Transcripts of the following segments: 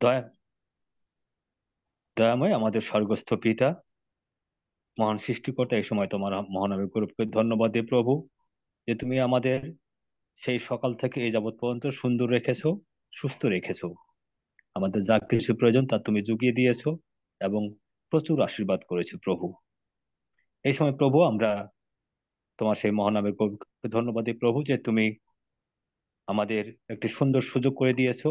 দয়া, দয়াময় আমাদের স্বর্গস্থ পিতা, মহান সৃষ্টিকর্তা এই সময় তোমার মহানবী গ্রুপকে ধন্যবাদ দিই প্রভু যে তুমি আমাদের সেই সকাল থেকে এই যাবৎ পর্যন্ত সুন্দর রেখেছো, সুস্থ রেখেছো। আমাদের যা কিছু প্রয়োজন তা তুমি জুগিয়ে দিয়েছ এবং প্রচুর আশীর্বাদ করেছ প্রভু। এই সময় প্রভু আমরা তোমার সেই মহানামের ধন্যবাদ প্রভু যে তুমি আমাদের একটি সুন্দর সুযোগ করে দিয়েছ।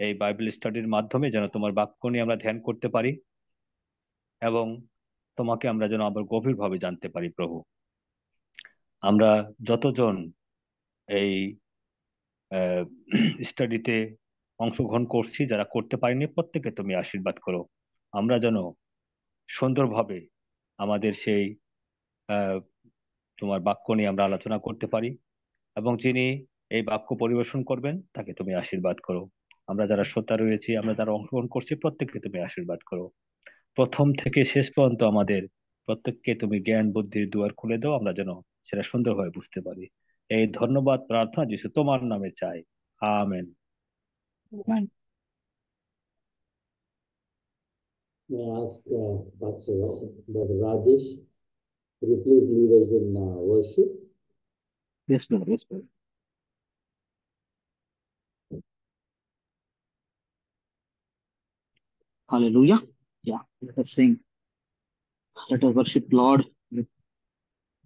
এই বাইবেল স্টাডির মাধ্যমে যেন তোমার বাক্য নিয়ে আমরা ধ্যান করতে পারি এবং তোমাকে আমরা যেন আবার গভীরভাবে জানতে পারি প্রভু। আমরা যতজন এই স্টাডিতে অংশগ্রহণ করছি, যারা করতে পারিনি প্রত্যেকে তুমি আশীর্বাদ করো। আমরা যেন সুন্দরভাবে আমাদের সেই তোমার বাক্য নিয়ে আমরা আলোচনা করতে পারি এবং যিনি এই বাক্য পরিবেশন করবেন, তাকে তুমি আশীর্বাদ করো। আমরা যারা শ্রোতা রয়েছি আমরা যারা অংশগ্রহণ করছি প্রত্যেককে তুমি আশীর্বাদ করো প্রথম থেকে শেষ পর্যন্ত আমাদের প্রত্যেককে তুমি জ্ঞান বুদ্ধির দুয়ার খুলে দাও আমরা যেন সেটা সুন্দরভাবে বুঝতে পারি এই ধন্যবাদ প্রার্থনা যিশু তোমার নামে চাই amen May I ask uh, Pastor Brother Rajesh, could you please lead us in uh, worship? Yes, brother. Yes, brother. Hallelujah. Yeah, let us sing. Let us worship Lord with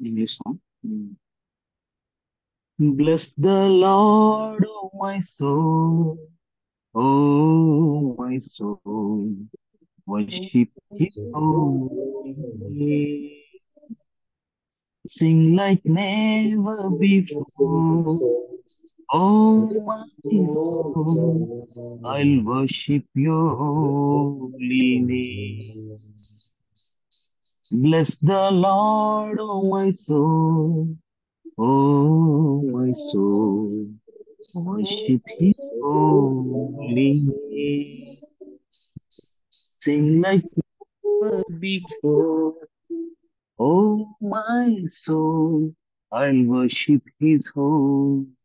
English song. Mm. Bless the Lord, oh my soul. Oh, my soul. Worship His holy name. Sing like never before. Oh, my soul, I'll worship your holy name. Bless the Lord, oh my soul. Oh, my soul, worship His holy name. Sing like never before. Oh, my soul, I'll worship His holy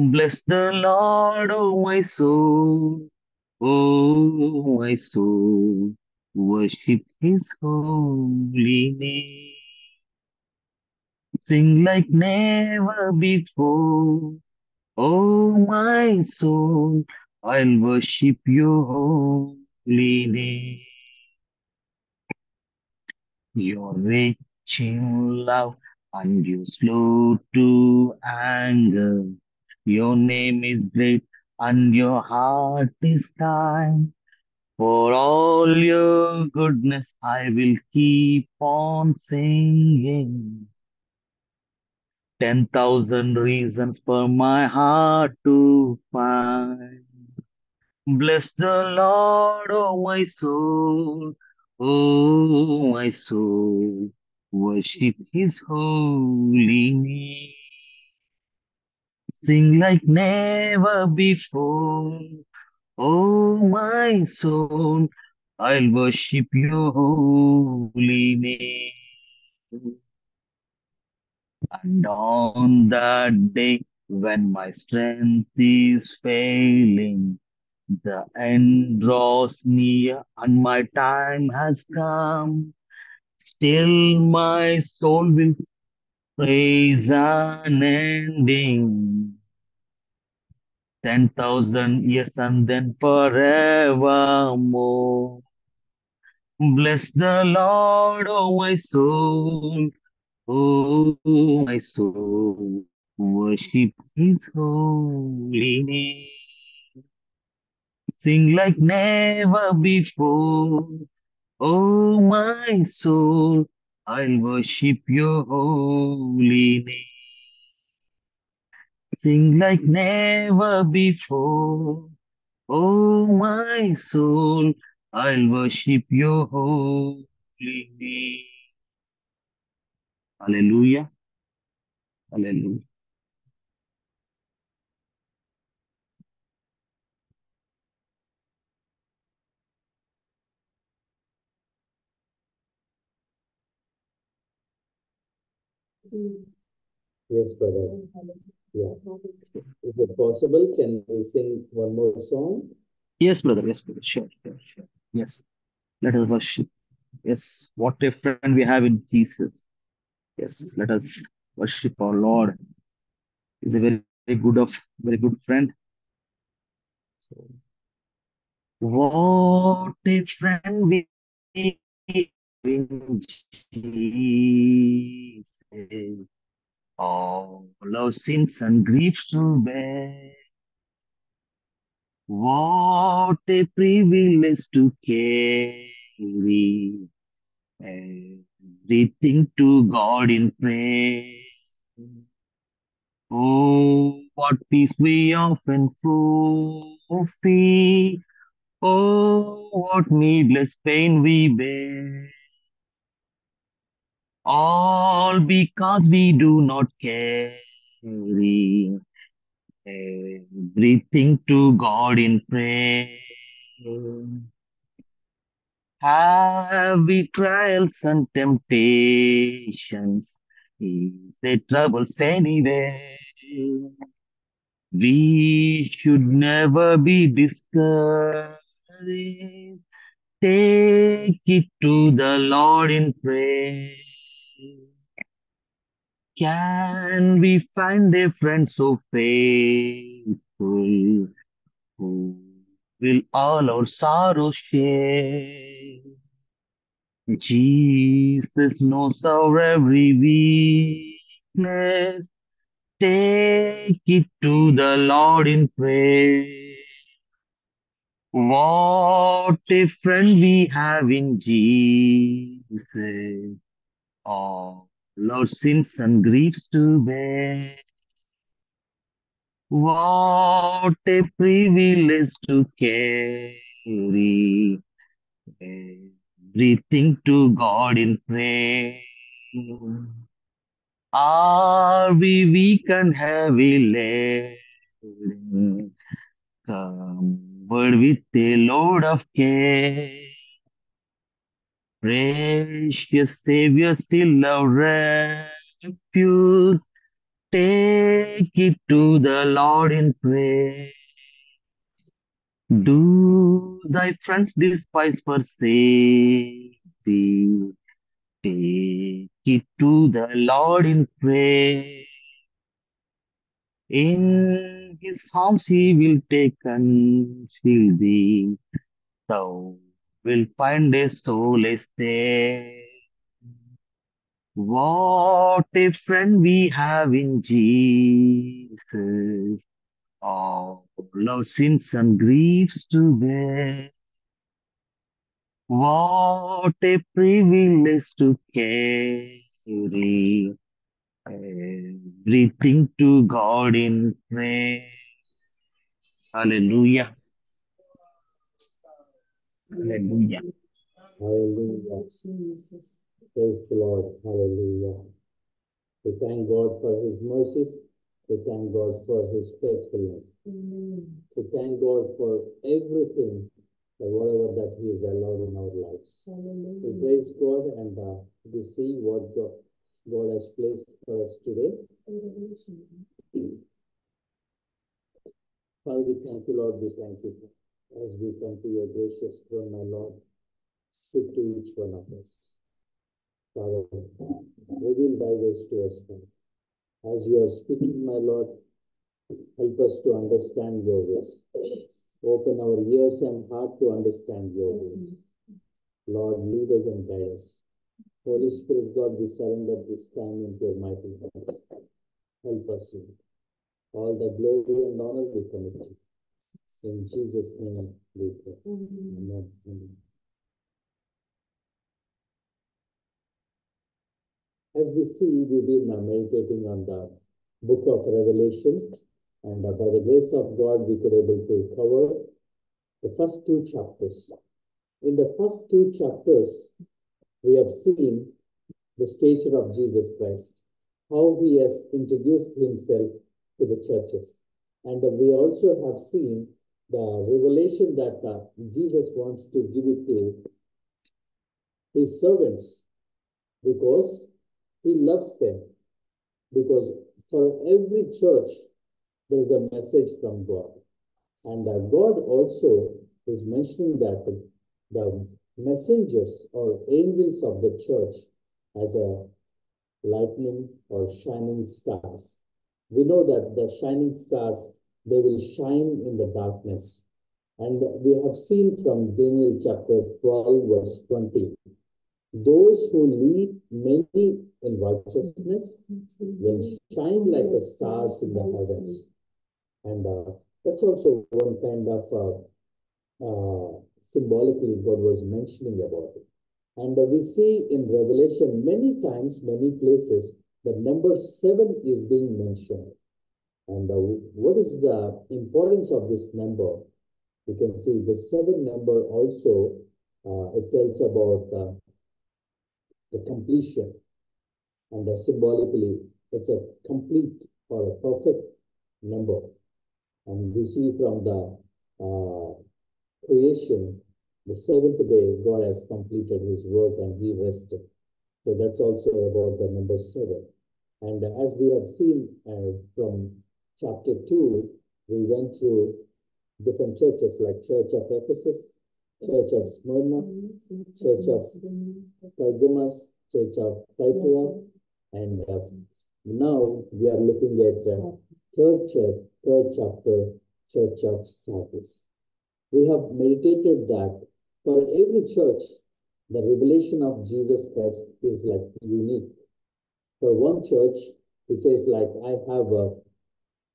Bless the Lord, oh my soul. Oh, my soul. Worship his holy name. Sing like never before. Oh, my soul. I'll worship your holy name. You're rich in love and you slow to anger. Your name is great and your heart is kind. For all your goodness, I will keep on singing. Ten thousand reasons for my heart to find. Bless the Lord, oh my soul. Oh, my soul, worship his holy name. Sing like never before. Oh, my soul, I'll worship your holy name. And on that day when my strength is failing, the end draws near and my time has come. Still my soul will praise unending. Ten thousand years and then forevermore. Bless the Lord, oh my soul. Oh, my soul. Worship his holy name. Sing like never before. Oh, my soul, I'll worship your holy name. Sing like never before. Oh, my soul, I'll worship your holy name. Hallelujah. Hallelujah. Yes, brother. Yeah. Is it possible? Can we sing one more song? Yes, brother. Yes, brother. Sure, sure, sure. Yes. Let us worship. Yes. What a friend we have in Jesus. Yes. Let us worship our Lord. He's a very, very good of very good friend. So, what a friend we in Jesus. All our sins and griefs to bear. What a privilege to carry everything to God in prayer. Oh, what peace we often forfeit. Oh, what needless pain we bear. All because we do not carry everything to God in prayer. Have we trials and temptations? Is there troubles anywhere? We should never be discouraged. Take it to the Lord in prayer. Can we find a friend so faithful who will all our sorrows share? Jesus knows our every weakness. Take it to the Lord in prayer. What a friend we have in Jesus. All our sins and griefs to bear. What a privilege to carry everything to God in prayer. Are we weak and heavy laden? Covered with a load of care. Precious Savior, still our refuge. Take it to the Lord in prayer. Do thy friends despise forsake thee? Take it to the Lord in prayer. In his arms he will take and shield thee. Thou wilt find a solace there. What a friend we have in Jesus. All our sins and griefs to bear. What a privilege to carry everything to God in prayer. Hallelujah. Hallelujah. Hallelujah. Jesus. Praise the Lord. Hallelujah. We thank God for His mercies. We thank God for His faithfulness. Amen. We thank God for everything, that whatever that He has allowed in our lives. We praise God and uh, we see what God, God has placed for us today. Revelation. Father, we thank you, Lord. We thank you as we come to your gracious throne, my Lord. Speak to each one of us. Father, reveal thy ways to us, Father. As you are speaking, my Lord, help us to understand your ways. Open our ears and heart to understand your ways. Lord, lead us and guide us. Holy Spirit, God, we surrender this time into your mighty hand. Help us. All the glory and honor we commit to you. In Jesus' name we pray. Amen. Amen. As we see, we've been meditating on the book of Revelation, and by the grace of God, we could able to cover the first two chapters. in the first two chapters, we have seen the stature of Jesus Christ, how he has introduced himself to the churches. And we also have seen the revelation that uh, Jesus wants to give it to his servants because he loves them. Because for every church, there is a message from God. And uh, God also is mentioning that the messengers or angels of the church as a lightning or shining stars. We know that the shining stars, they will shine in the darkness. And we have seen from Daniel chapter 12, verse 20, those who lead many in righteousness will shine like the stars in the heavens. And uh, that's also one kind of uh, uh, symbolically God was mentioning about it. And we see in Revelation many times, many places, that number seven is being mentioned. And uh, what is the importance of this number? You can see the seven number also, uh, it tells about uh, the completion. And symbolically, it's a complete or a perfect number. And we see from the creation, the seventh day, God has completed his work and he rested. So that's also about the number seven. And as we have seen uh, from chapter two, we went through different churches like Church of Ephesus, Church of Smyrna, Church of Pergamos, Church of Thyatira, and uh, now we are looking at the third church, third chapter, Church of Sardis. We have meditated that for every church, the revelation of Jesus Christ is like unique. For one church, it says like, I have a,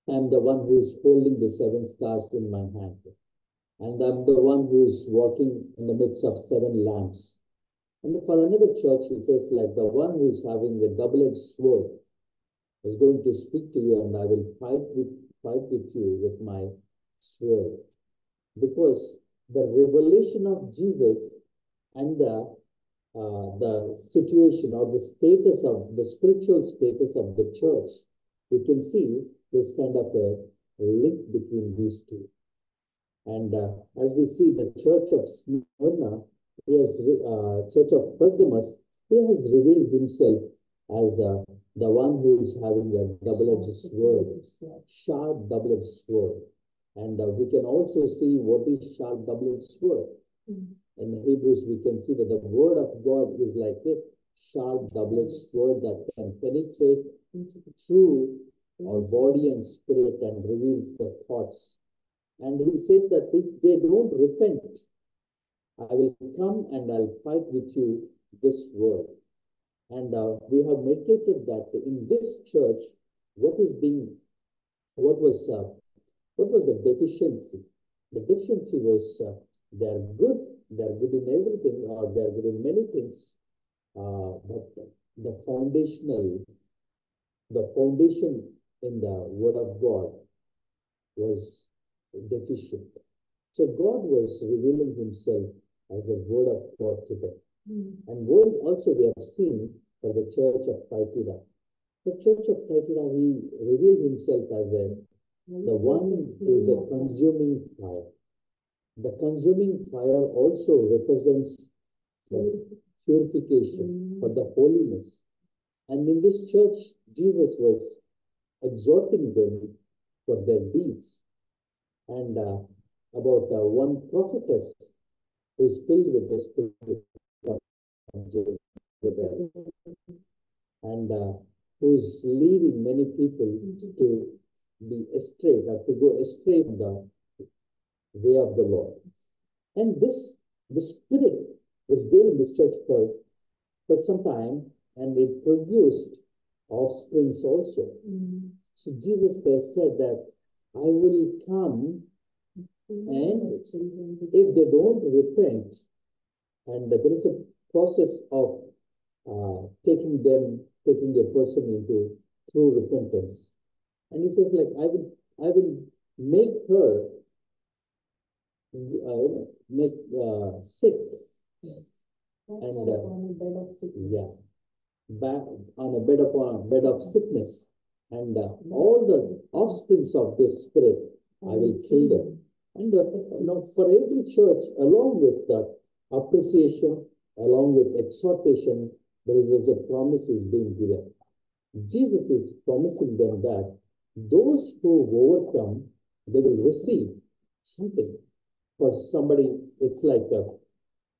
I'm the one who is holding the seven stars in my hand. And I'm the one who is walking in the midst of seven lamps. And for another church, it says like the one who is having a double-edged sword is going to speak to you and I will fight with, fight with you with my sword. Because the revelation of Jesus and the uh, the situation or the status of the spiritual status of the church, you can see this kind of a link between these two. And uh, as we see the church of Smyrna, he has, uh, church of Pergamos, he has revealed himself as uh, the one who is having a double-edged sword, sharp double-edged sword. And uh, we can also see what is sharp double-edged sword. In Hebrews, we can see that the word of God is like a sharp double-edged sword that can penetrate through our body and spirit and reveals the thoughts. And he says that if they don't repent, I will come and I'll fight with you this word. And uh, we have meditated that in this church, what is being, what was, uh, what was the deficiency? The deficiency was uh, they're good, they're good in everything, or they're good in many things, uh, but the foundational, the foundation in the Word of God was deficient. So God was revealing Himself as a Word of God to them. Mm. And word also we have seen for the church of Thyatira. The church of Thyatira, he revealed himself as a, the one who is a consuming fire. The consuming fire also represents the purification for the holiness. And in this church, Jesus was exhorting them for their deeds. And uh, about uh, one prophetess who is filled with the Spirit of Jezebel and uh, who is leading many people to be astray, or to go astray from the way of the Lord. And this, the Spirit was there in this church for, for some time, and it produced offsprings also. Mm. So Jesus Christ said that I will come And if they don't repent, and there is a process of uh, taking them, taking a person into true repentance. And he says, like, I will, I will make her, uh, make uh, sick And, uh, on a bed of sickness. Yeah. Back on a bed of a bed of sickness. And uh, all the offsprings of this spirit, I will kill them. And uh, you know, for every church, along with the appreciation, along with exhortation, there is a promise is being given. Jesus is promising them that those who overcome, they will receive something. For somebody, it's like a,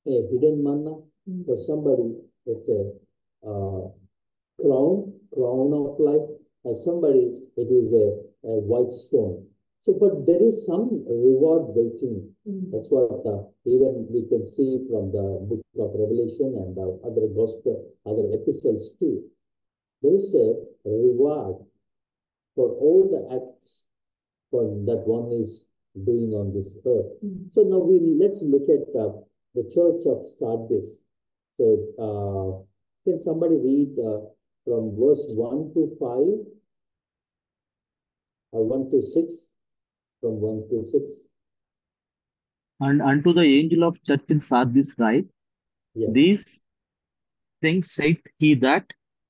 a hidden manna. Mm. For somebody, it's a uh, crown, crown of life. For somebody, it is a, a white stone. So, but there is some reward waiting. Mm. That's what uh, even we can see from the book of Revelation and the other gospel, other epistles too. There is a reward for all the acts for that one is doing on this earth. Mm. So now we let's look at uh, the church of Sardis. So uh, can somebody read uh, from verse one to five or one to six? From one to six. And unto the angel of church in Sardis write, Yeah. These things saith he that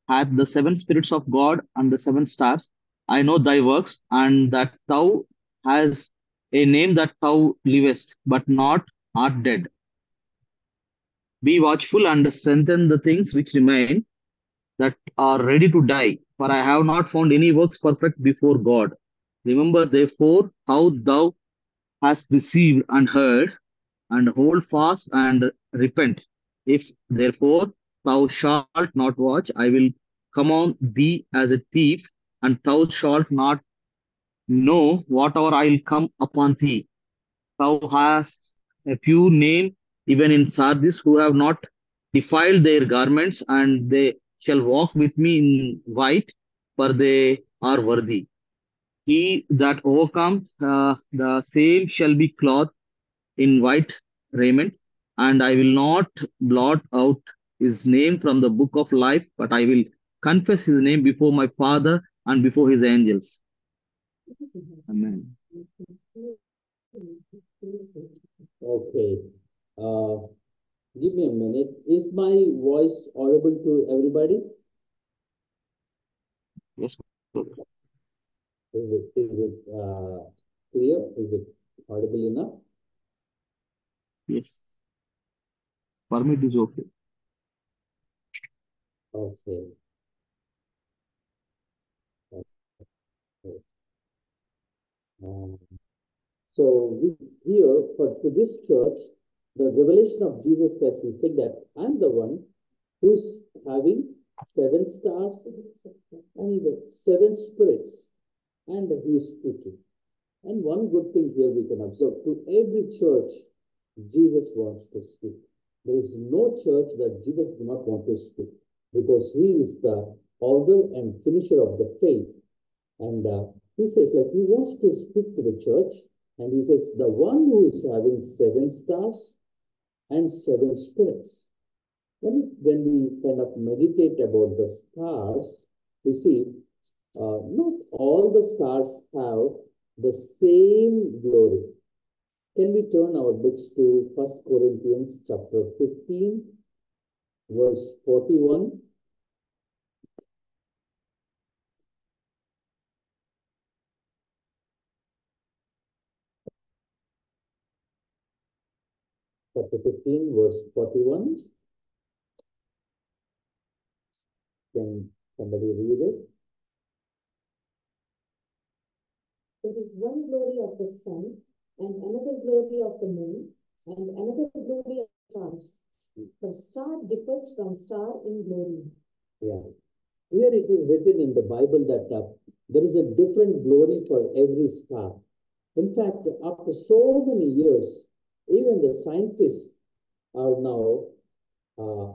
hath the seven spirits of God and the seven stars. I know thy works, and that thou hast a name that thou livest, but not art dead. Be watchful and strengthen the things which remain that are ready to die, for I have not found any works perfect before God. Remember therefore how thou hast received and heard, and hold fast and repent. If therefore thou shalt not watch, I will come on thee as a thief, and thou shalt not know whatever I will come upon thee. Thou hast a few named even in Sardis who have not defiled their garments, and they shall walk with me in white, for they are worthy. He that overcomes, uh, the same shall be clothed in white raiment, and I will not blot out his name from the book of life, but I will confess his name before my Father and before his angels. Amen. Okay. Uh, give me a minute. Is my voice audible to everybody? Yes. Is it, is it uh, clear? Is it audible enough? Yes. For me, it is okay. Okay. Okay. Um, so we, here for to this church, the revelation of Jesus Christ, he said that I'm the one who's having seven stars and seven spirits, and he is speaking. And one good thing here we can observe to every church, Jesus wants to speak. There is no church that Jesus does not want to speak because he is the author and finisher of the faith. And uh, he says, like, he wants to speak to the church, and he says, the one who is having seven stars and seven spirits. When, when we kind of meditate about the stars, we see uh, not all the stars have the same glory. Can we turn our books to First Corinthians chapter 15, verse 41? Chapter 15, verse 41. Can somebody read it? There is one glory of the sun, and another glory of the moon, and another glory of stars. For star differs from star in glory. Yeah. Here it is written in the Bible that uh, there is a different glory for every star. In fact, after so many years, even the scientists are now, uh,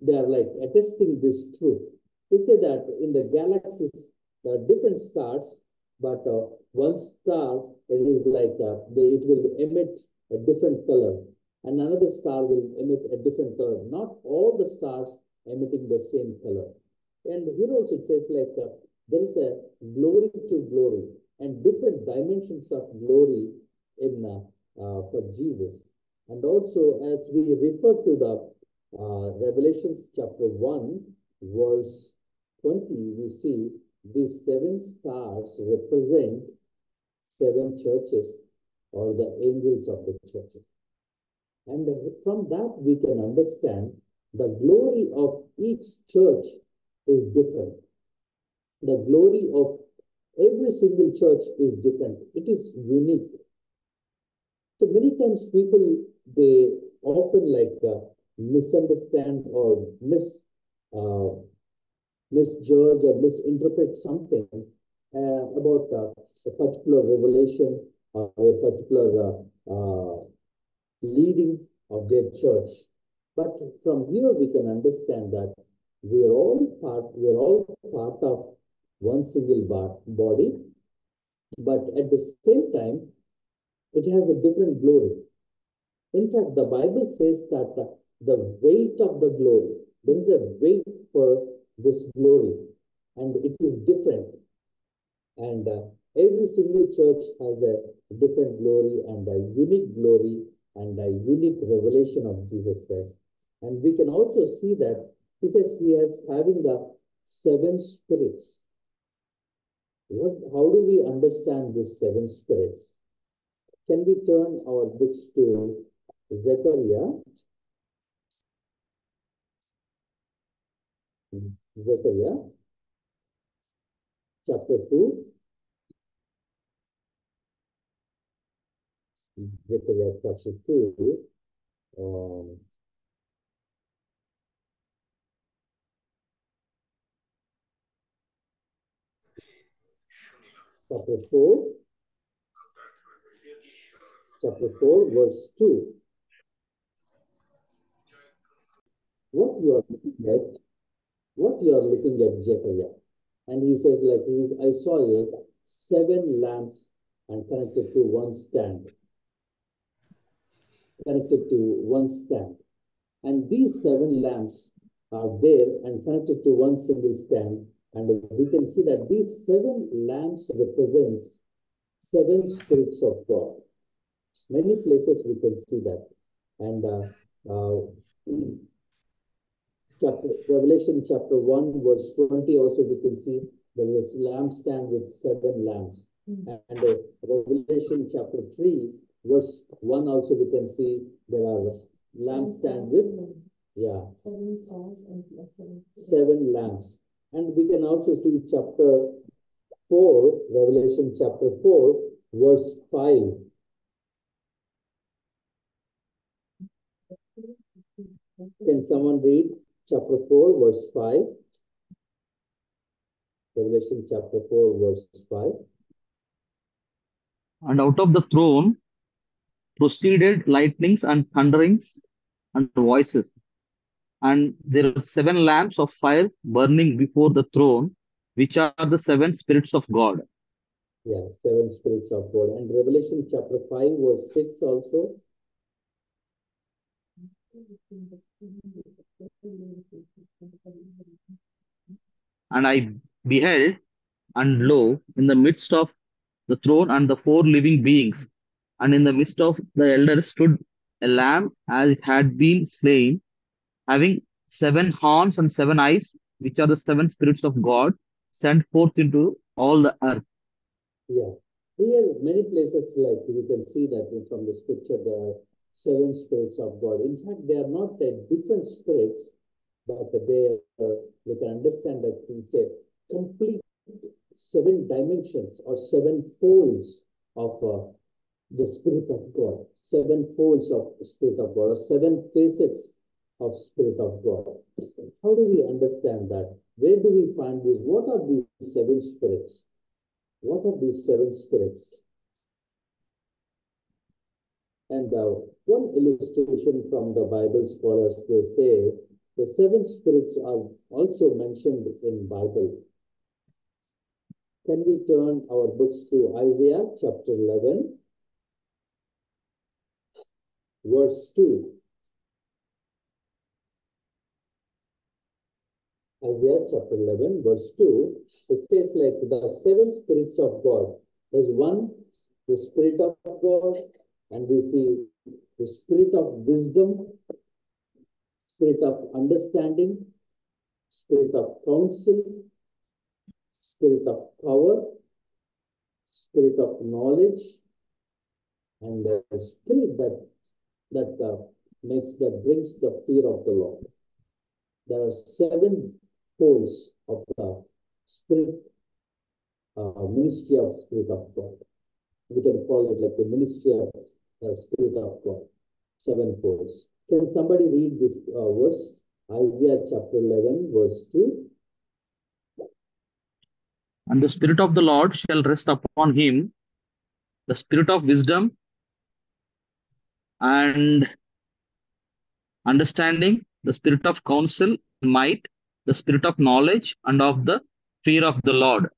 they are like attesting this truth. They say that in the galaxies, there are different stars, but uh, one star, it is like, uh, they, it will emit a different color, and another star will emit a different color. Not all the stars emitting the same color. And here also it says like uh, there is a glory to glory and different dimensions of glory in uh, uh, for Jesus. And also as we refer to the uh, Revelation chapter 1, verse 20, we see these seven stars represent seven churches or the angels of the churches. And from that, we can understand the glory of each church is different. The glory of every single church is different. It is unique. So many times people, they often like uh, misunderstand or mis, uh, misjudge or misinterpret something uh, about uh, a particular revelation or a particular uh, uh, leading of their church. But from here we can understand that we are all part, we are all part of one single body, but at the same time, it has a different glory. In fact, the Bible says that the, the weight of the glory, there is a weight for this glory, and it is different. And uh, every single church has a different glory and a unique glory and a unique revelation of Jesus Christ. And we can also see that he says he is having the seven spirits. What, how do we understand these seven spirits? Can we turn our books to Zechariah? Zechariah chapter 2. Zechariah chapter 2. Um, chapter 4, chapter 4, verse 2. What you are looking at, what you are looking at, Zechariah. And he says, like, I saw here seven lamps and connected to one stand. Connected to one stand. And these seven lamps are there and connected to one single stand and we can see that these seven lamps represent seven spirits of God. Many places we can see that. And uh, uh, chapter Revelation chapter 1, verse 20 also we can see there is a lampstand with seven lamps. Mm. And uh, Revelation chapter 3, verse 1 also we can see there are lampstands with yeah seven stars and seven, seven lamps. And we can also see chapter 4, Revelation chapter 4, verse 5. Can someone read chapter 4, verse 5? Revelation chapter 4, verse 5. And out of the throne proceeded lightnings and thunderings and voices and there are seven lamps of fire burning before the throne, which are the seven spirits of God. Yeah, seven spirits of God. And Revelation chapter 5, verse 6 also. And I beheld, and lo, in the midst of the throne and the four living beings, and in the midst of the elders stood a lamb as it had been slain, having seven horns and seven eyes, which are the seven spirits of God, sent forth into all the earth. Yeah. Here, many places, like you can see that from the scripture, there are seven spirits of God. In fact, they are not uh, different spirits, but they are, we can understand that it's a complete seven dimensions or seven folds of uh, the Spirit of God, seven folds of the Spirit of God, or seven facets of Spirit of God. How do we understand that? Where do we find these? What are these seven spirits? What are these seven spirits? And uh, one illustration from the Bible scholars, they say the seven spirits are also mentioned in Bible. Can we turn our books to Isaiah chapter 11, verse 2? Isaiah chapter 11, verse 2, it says like the seven spirits of God. There's one, the spirit of God, and we see the spirit of wisdom, spirit of understanding, spirit of counsel, spirit of power, spirit of knowledge, and the spirit that that uh, makes that brings the fear of the Lord. There are seven poles of the spirit uh, ministry of spirit of God. We can call it like the ministry of uh, spirit of God. Seven poles. Can somebody read this uh, verse? Isaiah chapter 11, verse 2. And the Spirit of the Lord shall rest upon him, the Spirit of wisdom and understanding, the Spirit of counsel, might, the Spirit of knowledge, and of the fear of the Lord.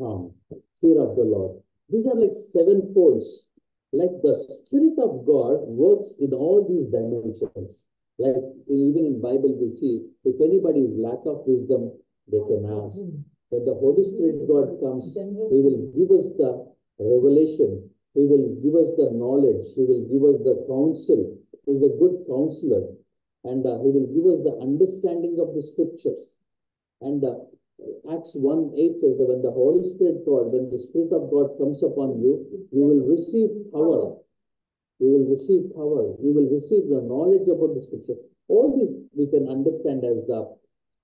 Um, fear of the Lord. These are like seven folds. Like the Spirit of God works in all these dimensions. Like even in Bible we see, if anybody is lack of wisdom, they can ask. When the Holy Spirit God comes, He will give us the revelation. He will give us the knowledge. He will give us the counsel. He is a good counselor. And uh, He will give us the understanding of the scriptures. And uh, Acts 1 8 says that when the Holy Spirit God, when the Spirit of God comes upon you, you will receive power. You will receive power. You will receive the knowledge about the scripture. All this we can understand as the,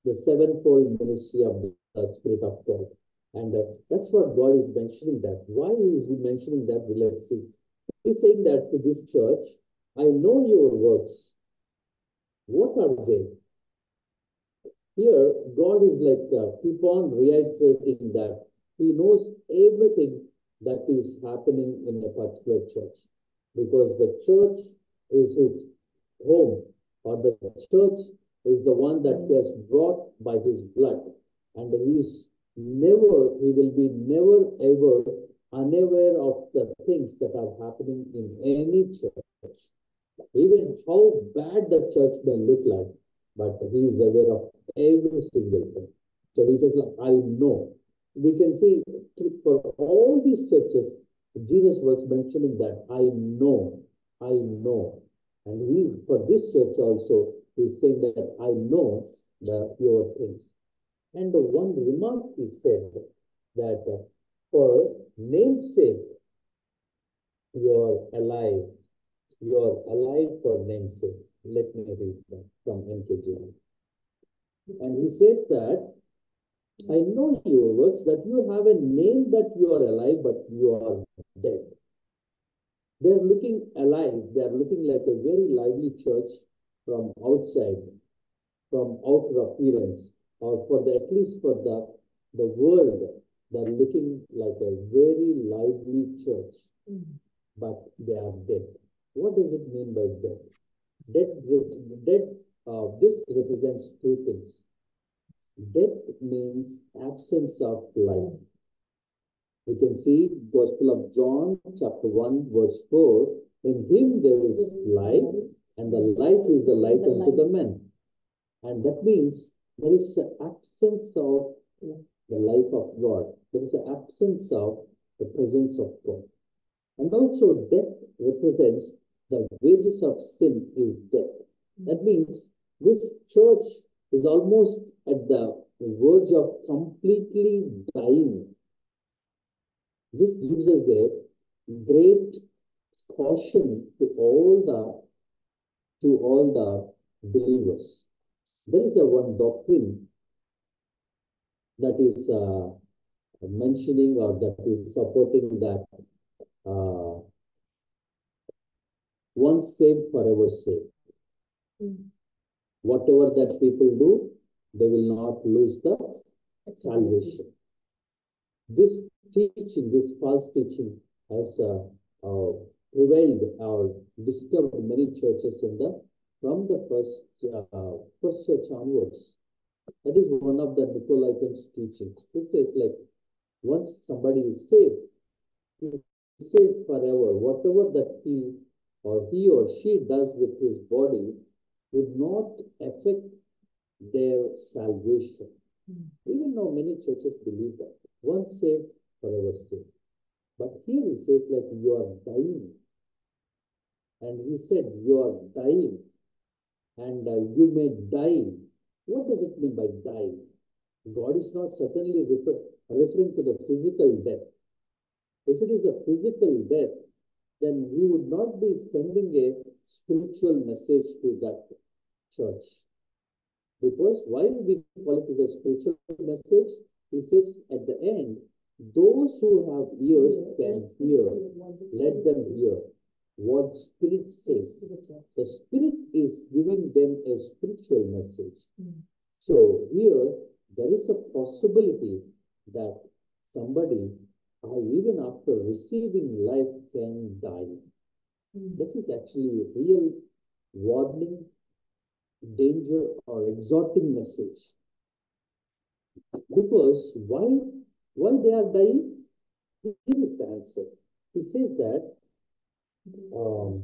the sevenfold ministry of the uh, Spirit of God. And uh, that's what God is mentioning that. Why is he mentioning that? Well, let's see. He's saying that to this church, I know your works. What are they? Here, God is like, uh, keep on reiterating that He knows everything that is happening in a particular church. Because the church is His home, or the church is the one that has brought by His blood. And He is never, He will be never ever unaware of the things that are happening in any church. Even how bad the church may look like, but he is aware of every single thing. So he says, I know. We can see for all these churches, Jesus was mentioning that I know, I know. And he for this church also, he's saying that I know the your things. And the one remark he said that uh, for namesake, you're alive. You're alive for namesake. Let me read that from NKJV. And he said that, I know your works, that you have a name that you are alive, but you are dead. They're looking alive. They're looking like a very lively church from outside, from outer appearance, or for the, at least for the, the world, they're looking like a very lively church, mm-hmm. but they are dead. What does it mean by dead? Dead, death uh, this represents two things. Death means absence of life. We can see Gospel of John, chapter 1, verse 4. In him there is life, and the life is the light unto the men. And that means there is an absence of the life of God. There is an absence of the presence of God. And also death represents the wages of sin is death. That means this church is almost at the verge of completely dying. This gives us a great caution to all the to all the believers. There is a one doctrine that is uh, mentioning or that is supporting that uh, once saved, forever saved. Mm. Whatever that people do, they will not lose the salvation. This teaching, this false teaching has uh, uh, prevailed or disturbed many churches in the from the first uh, first church onwards. That is one of the Nicolaitans teachings. It says like once somebody is saved, he is saved forever. Whatever that he or he or she does with his body would not affect their salvation. Mm. Even though many churches believe that. Once saved, forever saved. But here he says like you are dying. And he said you are dying. and uh, you may die. What does it mean by dying? God is not certainly refer, referring to the physical death. If it is a physical death, then we would not be sending a spiritual message to that church. Because why we call it a spiritual message? He says at the end, those who have ears can hear, let them hear what Spirit says. The Spirit is giving them a spiritual message. So here there is a possibility that somebody, even after receiving life, can die. That is actually a real warning, danger, or exhorting message. Because why, why they are dying? Here is the answer. He says that um,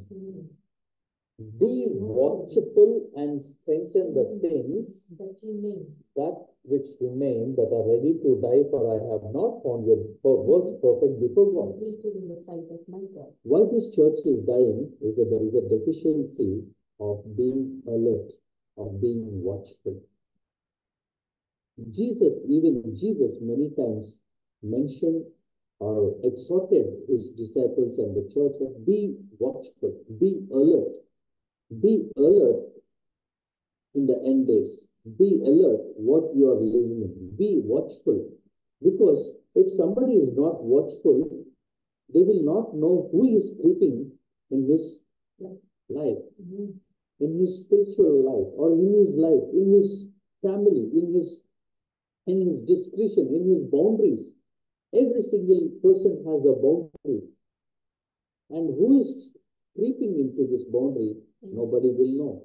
be watchful and strengthen the mm-hmm. things That you may. that which remain that are ready to die, for I have not found your works perfect before God. in the sight of my God. Why this church is dying is that there is a deficiency of being alert, of being watchful. Jesus, even Jesus, many times mentioned or exhorted his disciples and the church be watchful, be alert, be alert in the end days. Be alert what you are living in. Be watchful. Because if somebody is not watchful, they will not know who is creeping in his life, Mm. in his spiritual life, or in his life, in his family, in his in his discretion, in his boundaries. Every single person has a boundary. And who is creeping into this boundary. Nobody will know.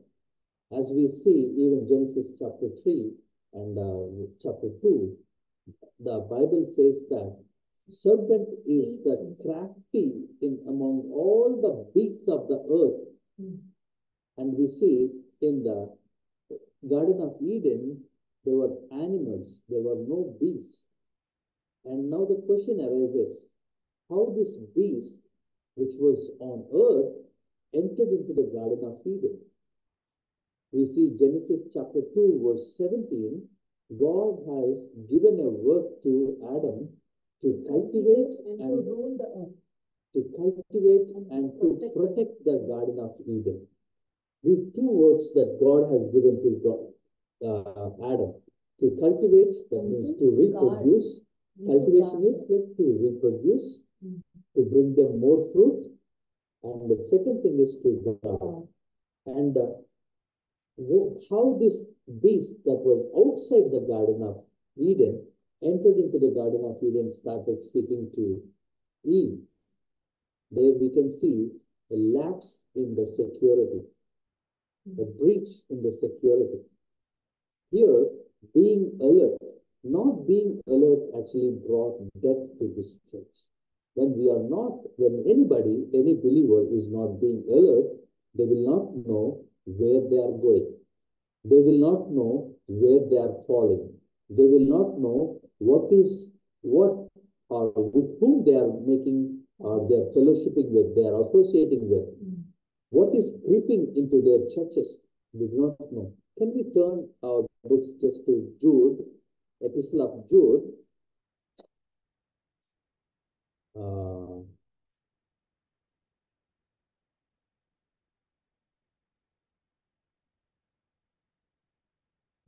As we see, even Genesis chapter 3 and uh, chapter 2, the Bible says that serpent is the crafty in among all the beasts of the earth. And we see in the Garden of Eden, there were animals, there were no beasts. And now the question arises, how this beast, which was on earth, entered into the Garden of Eden. We see Genesis chapter 2, verse 17, God has given a work to Adam to cultivate And to rule the earth. to cultivate and to protect the Garden of Eden. These two words that God has given to God, uh, Adam, to cultivate, that And means to reproduce. guard. Cultivation is like to reproduce, Mm. to bring them more fruit. And the second thing is to. God. And uh, how this beast that was outside the Garden of Eden entered into the Garden of Eden, started speaking to Eve. There we can see a lapse in the security, a breach in the security. Here, being alert, not being alert actually brought death to this church. When we are not, when anybody, any believer is not being alert, they will not know where they are going. They will not know where they are falling. They will not know what is, what or with whom they are making, or they are fellowshipping with, they are associating with. What is creeping into their churches? We do not know. Can we turn our books just to Jude, Epistle of Jude? Uh,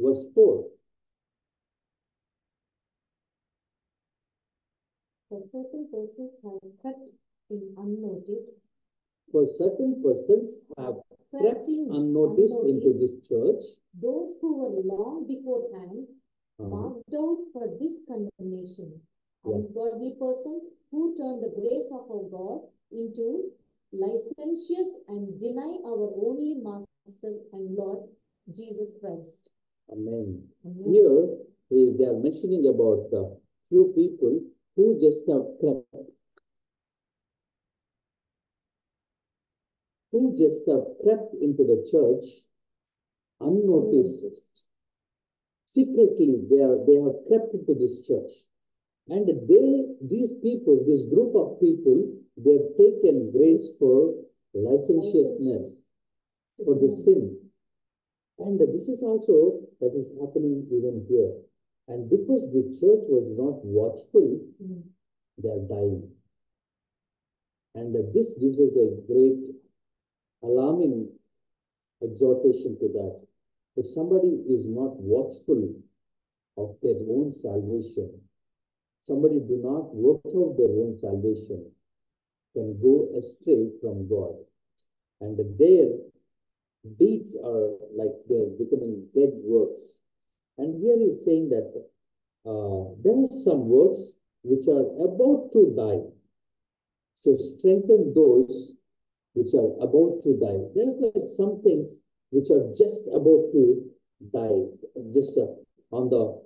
verse 4. For certain persons have crept in unnoticed, For certain persons have crept in unnoticed into this church. those who were long beforehand uh, marked out for this condemnation. Yeah. Ungodly persons who turn the grace of our God into licentious and deny our only Master and Lord Jesus Christ. Amen. Amen. Here, eh, they are mentioning about the few people who just have crept, who just have crept into the church unnoticed. Secretly, they are they have crept into this church, and they these people, this group of people, they have taken grace for licentiousness, for the sin. And this is also that is happening even here. And because the church was not watchful, Mm. they are dying. And this gives us a great alarming exhortation to that. If somebody is not watchful of their own salvation, somebody do not work out their own salvation, can go astray from God. And their deeds are like they're becoming dead works. And here he's saying that uh, there are some works which are about to die. So strengthen those which are about to die. There are like some things which are just about to die, just uh, on the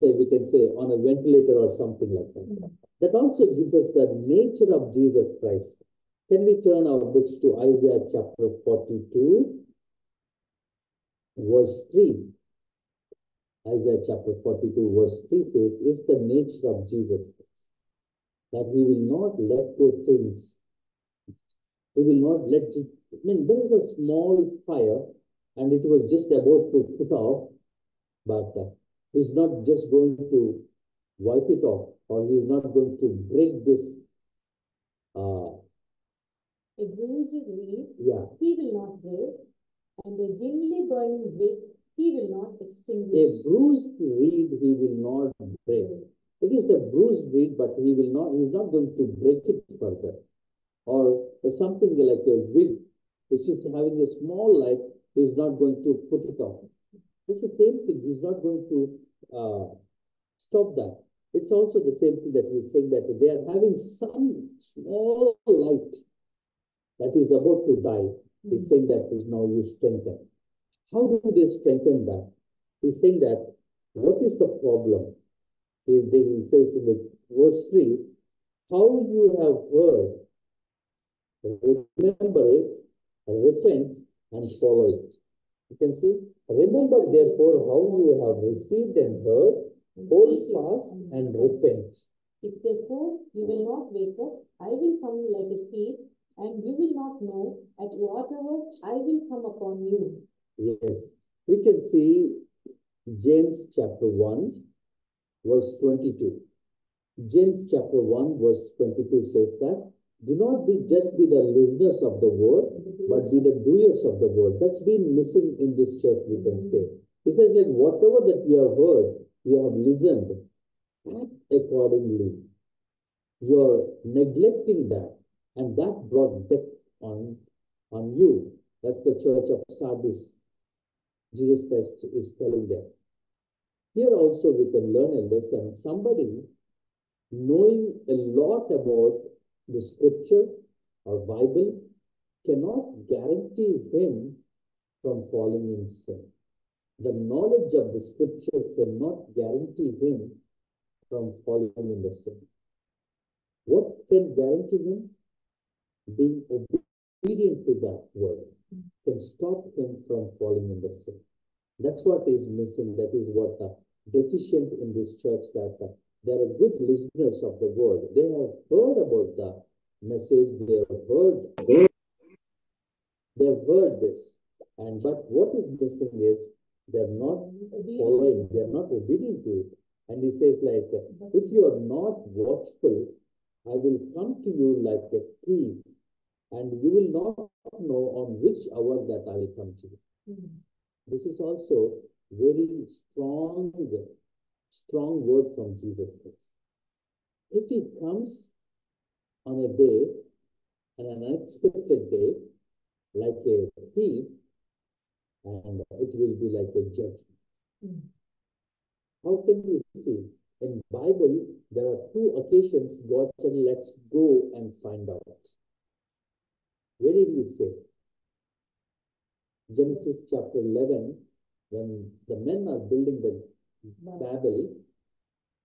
say we can say on a ventilator or something like that. Mm. That also gives us the nature of Jesus Christ. Can we turn our books to Isaiah chapter 42, verse 3? Isaiah chapter 42, verse 3 says, It's the nature of Jesus that he will not let go things. He will not let I mean, there was a small fire and it was just about to put off, but uh, he's not just going to wipe it off or he's not going to break this. Uh, A bruised reed yeah, he will not break, and a dimly burning wick he will not extinguish. a bruised reed he will not break. It is a bruised reed, but he will not, he's not going to break it further. Or something like a wig, which is having a small light, he's not going to put it off. It's the same thing, he's not going to uh, stop that. It's also the same thing that he's saying that they are having some small light that is about to die. He's hmm. saying that is now you strengthen. How do they strengthen that? He's saying that what is the problem? He, he says in the verse 3, how you have heard, remember it, repent, and follow it. You can see, remember therefore how you have received and heard, hold hmm. fast and repent. If therefore you will not wake up, I will come like a thief, and you will not know at what hour I will come upon you. Yes, we can see James chapter 1, verse 22. James chapter 1, verse 22 says that, do not be just be the listeners of the word, but be the doers of the word. That's been missing in this church, we can say. He says like whatever that you have heard, you have listened, act accordingly. You're neglecting that, and that brought death on, on you. That's the church of Sardis. Jesus Christ is telling them. Here also we can learn a lesson. Somebody knowing a lot about the scripture or Bible cannot guarantee him from falling in sin. The knowledge of the scripture cannot guarantee him from falling in the sin. What can guarantee him? Being obedient to that word can stop him from falling in the sin. That's what is missing. That is what uh, deficient in this church that uh, they are good listeners of the word. They have heard about the message. They have heard. They have heard this, and but what is missing is they are not following. They are not obedient to it. And he says like, if you are not watchful, I will come to you like a thief, and you will not know on which hour that I will come to you. Mm. This is also very strong, strong word from Jesus Christ. If he comes on a day, an unexpected day, like a thief, and it will be like a judgment. Mm. How can we see? In Bible, there are two occasions God said, let's go and find out. Where did he say? Genesis chapter 11, when the men are building the Babel,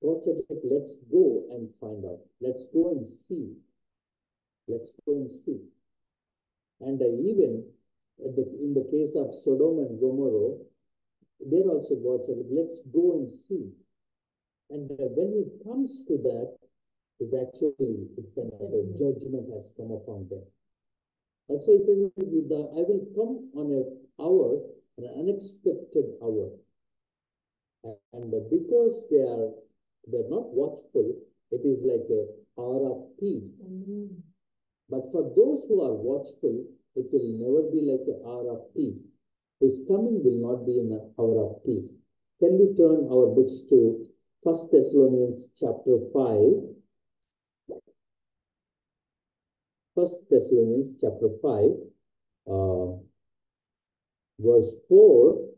God said, let's go and find out. Let's go and see. Let's go and see. And uh, even the, in the case of Sodom and Gomorrah, there also God said, let's go and see. And uh, when it comes to that, is actually it's kind of a judgment has come upon them. That's why "The- I will come on an hour, an unexpected hour. And because they are they're not watchful, it is like a hour of peace. Amen. But for those who are watchful, it will never be like an hour of peace. His coming will not be in an hour of peace. Can we turn our books to First Thessalonians chapter 5? First Thessalonians chapter 5, uh, verse 4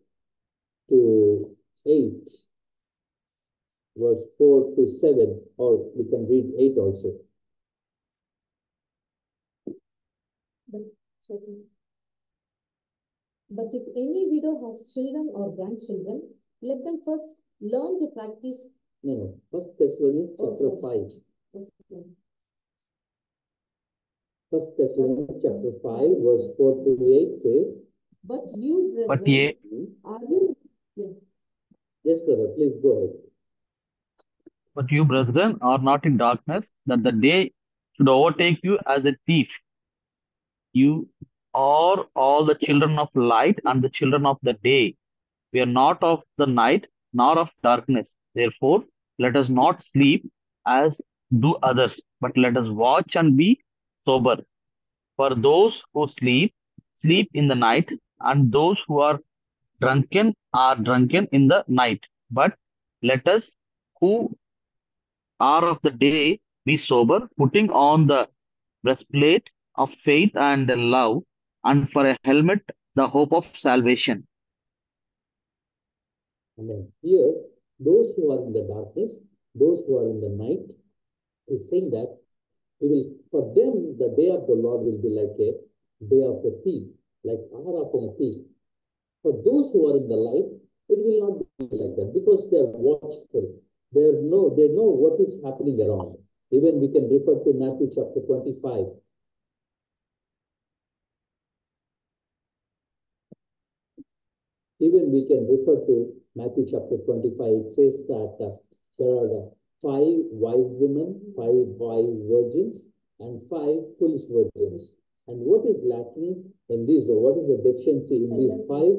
to 8, verse 4 to 7, or we can read 8 also. But. But if any widow has children or grandchildren, let them first learn to practice. No, no, First Thessalonians Oh, chapter sorry. 5. First Thessalonians chapter 5, verse 4 to 8 says, But you, brethren, But ye, are you? Yeah. Yes, brother, please go ahead. but you, brethren, are not in darkness, that the day should overtake you as a thief. You are all the children of light and the children of the day. We are not of the night nor of darkness. Therefore, let us not sleep as do others, but let us watch and be sober. For those who sleep, sleep in the night, and those who are drunken are drunken in the night. But let us who are of the day be sober, putting on the breastplate of faith and love, and for a helmet the hope of salvation. Here, those who are in the darkness, those who are in the night, is saying that it will, for them, the day of the Lord will be like a day of the thief, like hour thief. For those who are in the light, it will not be like that because they are watchful. They know, they know what is happening around. Even we can refer to Matthew chapter 25. Even we can refer to Matthew chapter 25. It says that uh, there are uh, five wise women, five wise virgins, and five foolish virgins. And what is lacking in these, or what is the deficiency in these five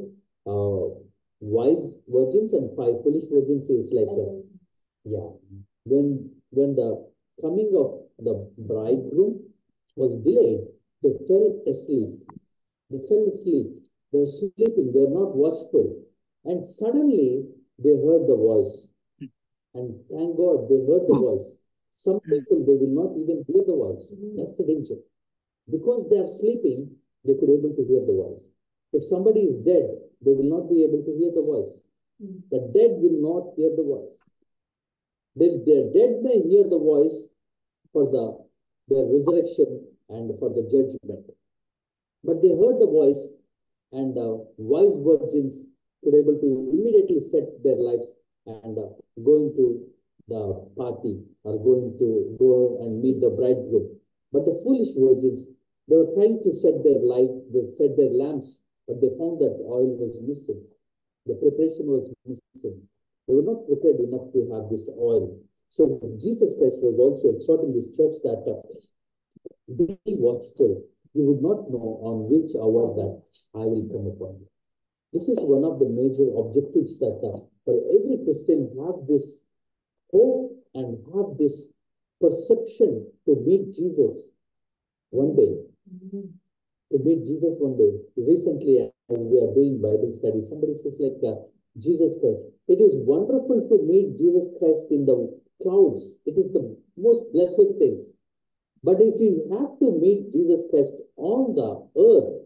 uh, wise virgins and five foolish virgins is like, uh, yeah, when when the coming of the bridegroom was delayed, they fell asleep. They fell asleep. They're sleeping. They're not watchful. And suddenly they heard the voice. And thank God they heard the hmm. voice. Some hmm. people they will not even hear the voice. Hmm. That's the danger. Because they are sleeping, they could able to hear the voice. If somebody is dead, they will not be able to hear the voice. The dead will not hear the voice. The, the dead may hear the voice for the their resurrection and for the judgment. But they heard the voice, and the wise virgins were able to immediately set their lives and uh, going to the party or going to go and meet the bridegroom. But the foolish virgins, they were trying to set their light, they set their lamps, but they found that oil was missing. The preparation was missing. They were not prepared enough to have this oil. So Jesus Christ was also exhorting this church that uh, be watchful. You would not know on which hour that I will come upon you. This is one of the major objectives that for every Christian have this hope and have this perception to meet Jesus one day. To meet Jesus one day. Recently, as we are doing Bible study, somebody says like uh, Jesus Christ. It is wonderful to meet Jesus Christ in the clouds. It is the most blessed things. But if you have to meet Jesus Christ on the earth,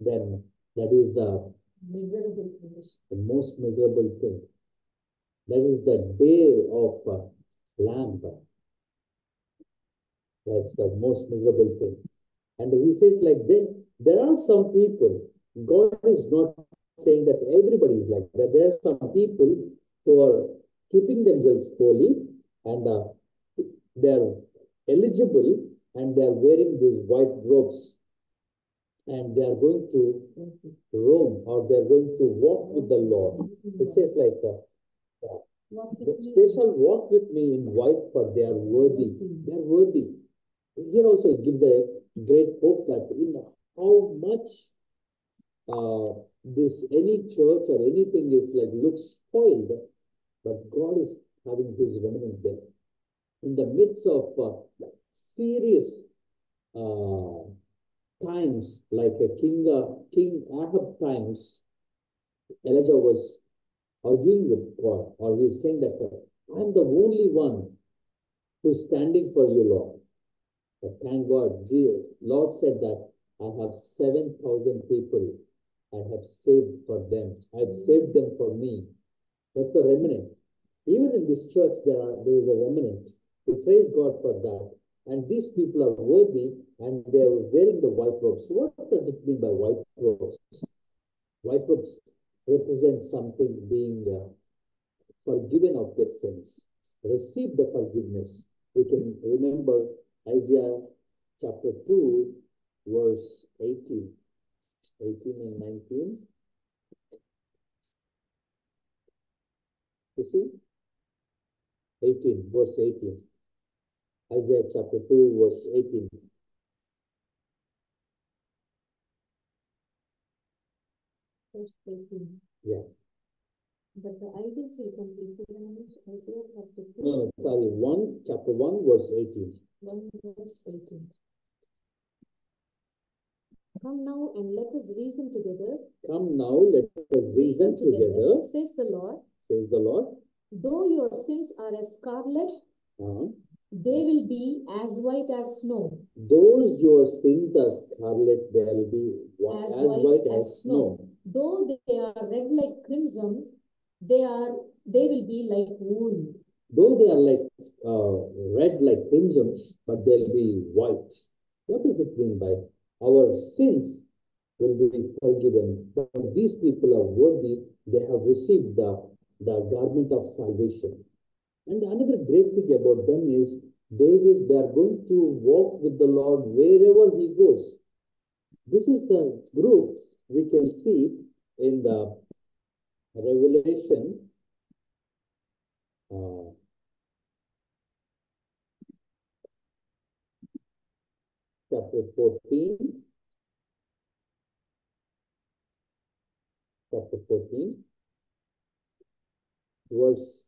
then that is the, Miserable condition. the most miserable thing. That is the day of uh, lamp. That's the most miserable thing. And he says like this, there are some people, God is not saying that everybody is like that. There are some people who are keeping themselves holy and uh, they are eligible and they are wearing these white robes and they are going to roam or they are going to walk with the Lord. It says like uh, Walk with me. they shall walk with me in white, for they are worthy. They are worthy. Here also it gives a great hope that in how much uh, this any church or anything is like looks spoiled, but God is having his remnant there. In the midst of uh, serious uh, times, like a king, uh, King Ahab times, Elijah was arguing with God, or he is saying that I'm the only one who's standing for you, Lord. But thank God, Jesus, Lord said that I have 7,000 people I have saved for them. I have saved them for me. That's the remnant. Even in this church, there are there is a remnant. We praise God for that. And these people are worthy and they are wearing the white robes. What does it mean by white robes? White robes represent something being uh, forgiven of their sins, receive the forgiveness. We can remember Isaiah chapter 2, verse 18, 18 and 19. You see? 18, verse 18. Isaiah chapter 2, verse 18. Verse 18. Yeah. But the ideal will complete Isaiah chapter 2, No, no, sorry, 1, chapter 1, verse 18. 1 verse 18. Come now and let us reason together. Come now, let us reason together, says the Lord. says the Lord. Though your sins are as scarlet, Uh, they will be as white as snow. those your sins are scarlet, they'll be As as white white as as snow. Though they are red like crimson, they are they will be like wool. Though they are like uh, red like crimson, but they'll be white. What does it mean by our sins will be forgiven? But these people are worthy, they have received the, the garment of salvation. And another great thing about them is they will they are going to walk with the Lord wherever he goes. This is the group we can see in the Revelation uh, chapter 14, chapter 14, verse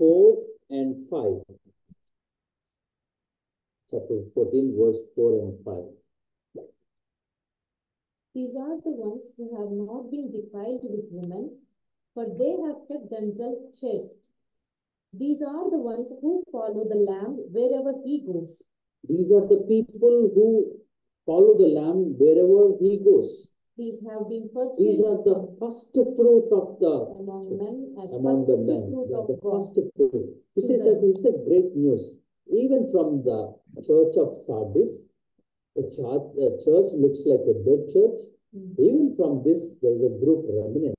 4 and 5. Chapter 14, verse 4 and 5. These are the ones who have not been defiled with women, for they have kept themselves chaste. These are the ones who follow the Lamb wherever he goes. These are the people who follow the Lamb wherever he goes. These have been These purchased are the first fruit of the among men as among the first men. fruit They are of the God. first fruit. You To see the- that it's a great news. Even from the church of Sardis, the church, the church looks like a dead church. Mm. Even from this, there is a group remnant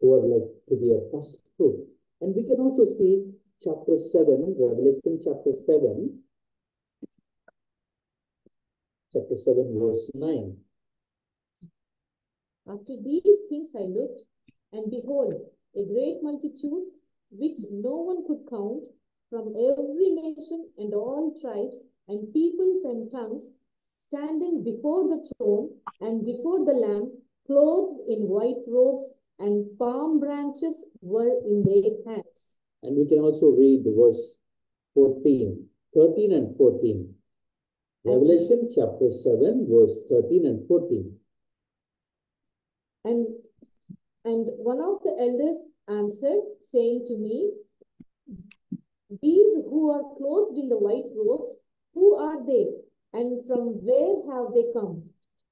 who are like to be a first fruit. And we can also see chapter 7, Revelation chapter 7, chapter 7, verse 9. After these things I looked, and behold, a great multitude, which no one could count, from every nation and all tribes and peoples and tongues, standing before the throne and before the Lamb, clothed in white robes, and palm branches were in their hands. And we can also read the verse 14, 13 and 14. Revelation chapter 7, verse 13 and 14. And, and one of the elders answered, saying to me, These who are clothed in the white robes, who are they? And from where have they come?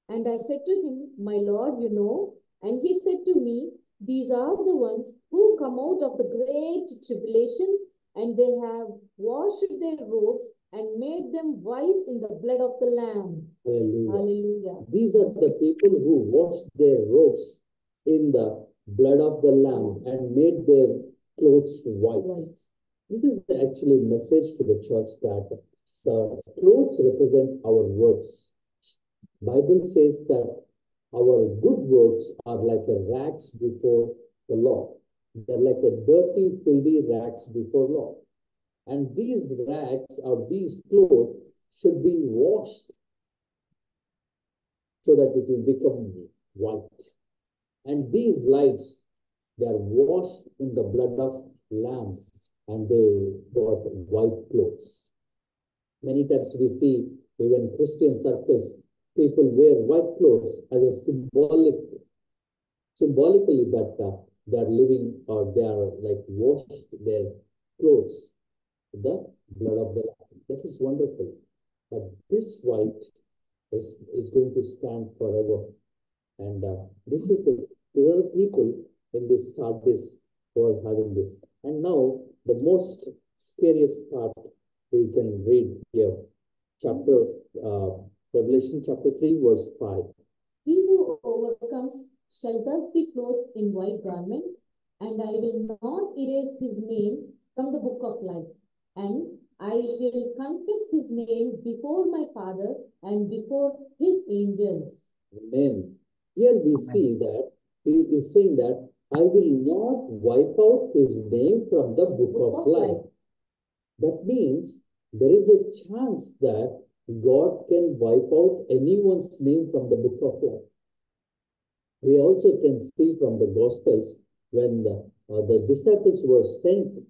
And I said to him, My Lord, you know. And he said to me, These are the ones who come out of the great tribulation, and they have washed their robes and made them white in the blood of the Lamb. Hallelujah. Hallelujah. These are the people who washed their robes in the blood of the Lamb and made their clothes white. White. This is actually a message to the church that the clothes represent our works. Bible says that our good works are like a rags before the Lord. They're like a dirty, filthy rags before Lord. And these rags or these clothes should be washed so that it will become white. And these lights, they are washed in the blood of lambs and they got white clothes. Many times we see even Christian circles, people wear white clothes as a symbolic, symbolically that uh, they are living or they are like washed their clothes, the blood of the lamb. That is wonderful. But this white is, is going to stand forever. And uh, this is the, are people in this Sardis who are having this. And now the most scariest part we can read here. Chapter, uh, Revelation chapter 3, verse 5. He who overcomes shall thus be clothed in white garments, and I will not erase his name from the book of life. And I will confess his name before my Father and before his angels. Amen. Here we Amen. see that he is saying that I will not wipe out his name from the book Book of of life. life. That means there is a chance that God can wipe out anyone's name from the book of life. We also can see from the Gospels when the, uh, the disciples were sent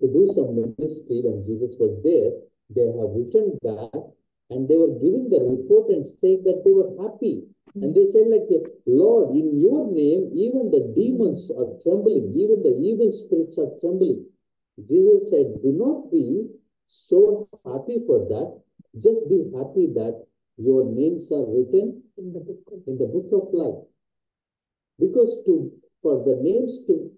to do some ministry when Jesus was there, they have returned back and they were giving the report and saying that they were happy. And they said, like, Lord, in your name, even the demons are trembling, even the evil spirits are trembling. Jesus said, Do not be so happy for that. Just be happy that your names are written In the book of in the book of life. Because to for the names to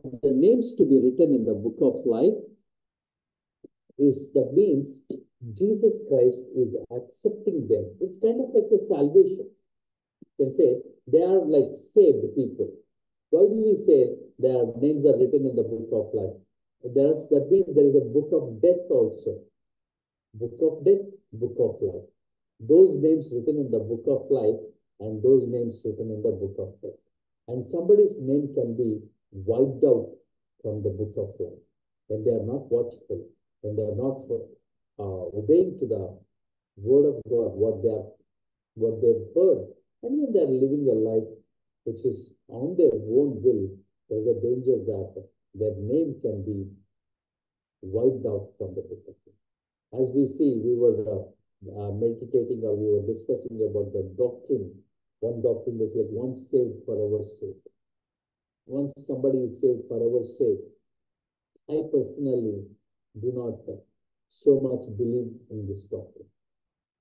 for the names to be written in the book of life is that means Jesus Christ is accepting them. It's kind of like a salvation. You can say they are like saved people. Why do we say their names are written in the book of life? There's, that means there is a book of death also. Book of death, book of life. Those names written in the book of life and those names written in the book of death. And somebody's name can be wiped out from the book of life when they are not watchful, when they are not uh, obeying to the word of God, what they are, what they've heard, and when they are living a life which is on their own will, there's a danger that their name can be wiped out from the book of life. As we see, we were uh, uh, meditating or we were discussing about the doctrine. One doctrine is like once saved, for our saved. Once somebody is saved, forever saved. I personally do not so much believe in this doctrine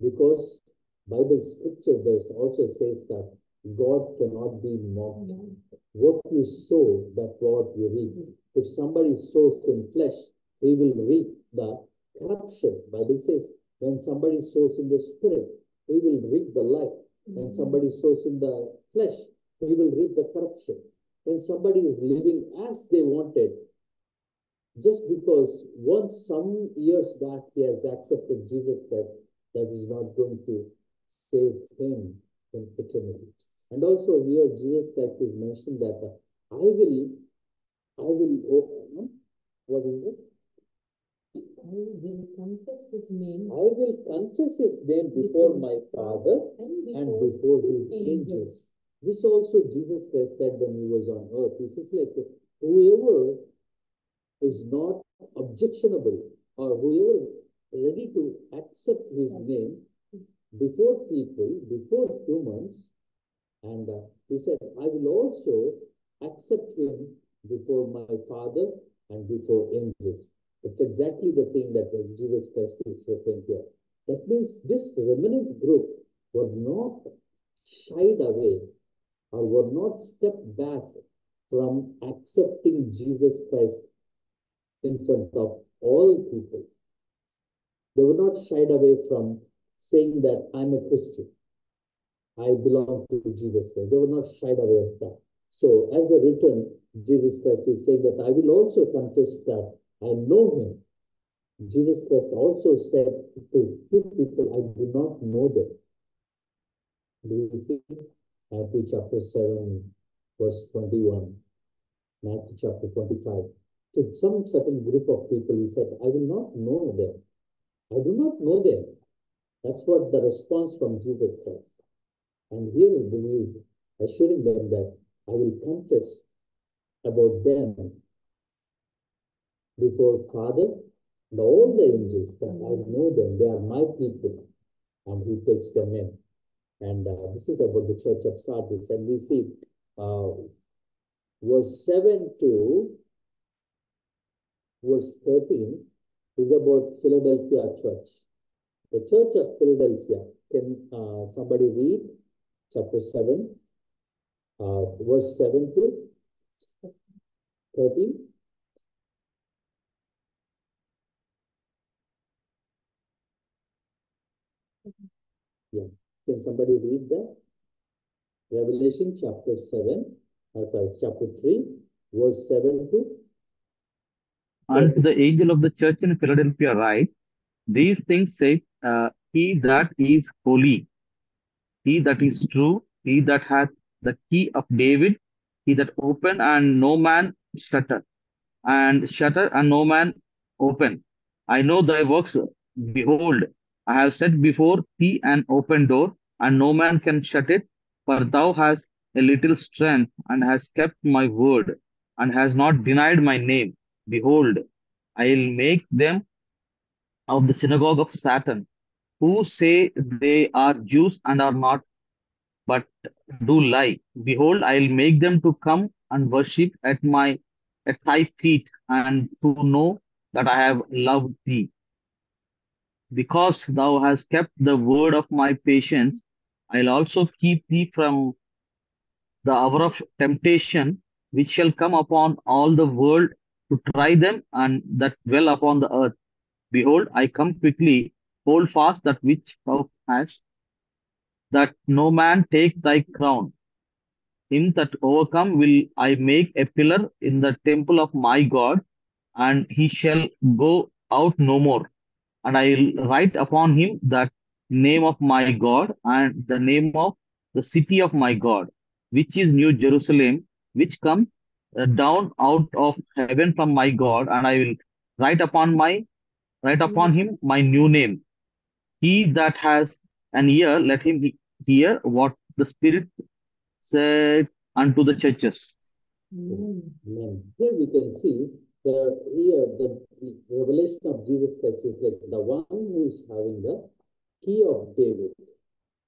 because Bible scripture there's also says that God cannot be mocked. What you sow, that's what you reap. If somebody sows in flesh, he will reap the corruption. Bible says, when somebody sows in the spirit, he will reap the life. When mm-hmm. somebody sows in the flesh, he will reap the corruption. When somebody is living as they wanted, just because once some years back he has accepted Jesus Christ, that is not going to save him in eternity. And also here Jesus Christ is mentioned that I will, I will, oh, what is it? I will confess his name I will confess his name before my Father and and before before his his angels. This also Jesus Christ that when he was on earth. He says, like whoever is not objectionable or whoever ready to accept his name before people, before humans, and uh, he said, I will also accept him before my Father and before angels. It's exactly the thing that Jesus Christ is referring here. That means this remnant group were not shied away or were not stepped back from accepting Jesus Christ in front of all people. They were not shied away from saying that I'm a Christian. I belong to Jesus Christ. They were not shied away of that. So, as a return, Jesus Christ is saying that I will also confess that I know him. Jesus Christ also said to two people, I do not know them. Do you see? Matthew chapter 7, verse 21. Matthew chapter 25. To some certain group of people, he said, I will not know them. I do not know them. That's what the response from Jesus Christ. And here he is assuring them that I will confess about them before Father and all the angels that I know them, they are my people. And he takes them in. And uh, this is about the church of Sardis. And we see uh, verse 7 to verse 13 is about Philadelphia church. The church of Philadelphia. Can uh, somebody read chapter 7, uh, verse 7 to 13? Yeah. Can somebody read that? Revelation chapter 7, uh, sorry, chapter 3, verse 7 to And to the angel of the church in Philadelphia write, These things say uh, he that is holy, he that is true, he that hath the key of David, he that open and no man shutter, and shutter and no man open. I know thy works. Behold, I have set before thee an open door, and no man can shut it. For thou hast a little strength, and hast kept my word, and hast not denied my name. Behold, I will make them of the synagogue of Satan, who say they are Jews and are not, but do lie. Behold, I will make them to come and worship at my at thy feet, and to know that I have loved thee. Because thou hast kept the word of my patience, I'll also keep thee from the hour of temptation, which shall come upon all the world to try them and that dwell upon the earth. Behold, I come quickly, hold fast that which thou hast, that no man take thy crown. Him that overcome will I make a pillar in the temple of my God, and he shall go out no more. And I will write upon him that name of my God and the name of the city of my God, which is New Jerusalem, which come uh, down out of heaven from my God, and I will write upon my write upon him my new name. He that has an ear, let him hear what the Spirit said unto the churches. Here we can see the here the, the revelation of Jesus Christ is like the one who is having the key of David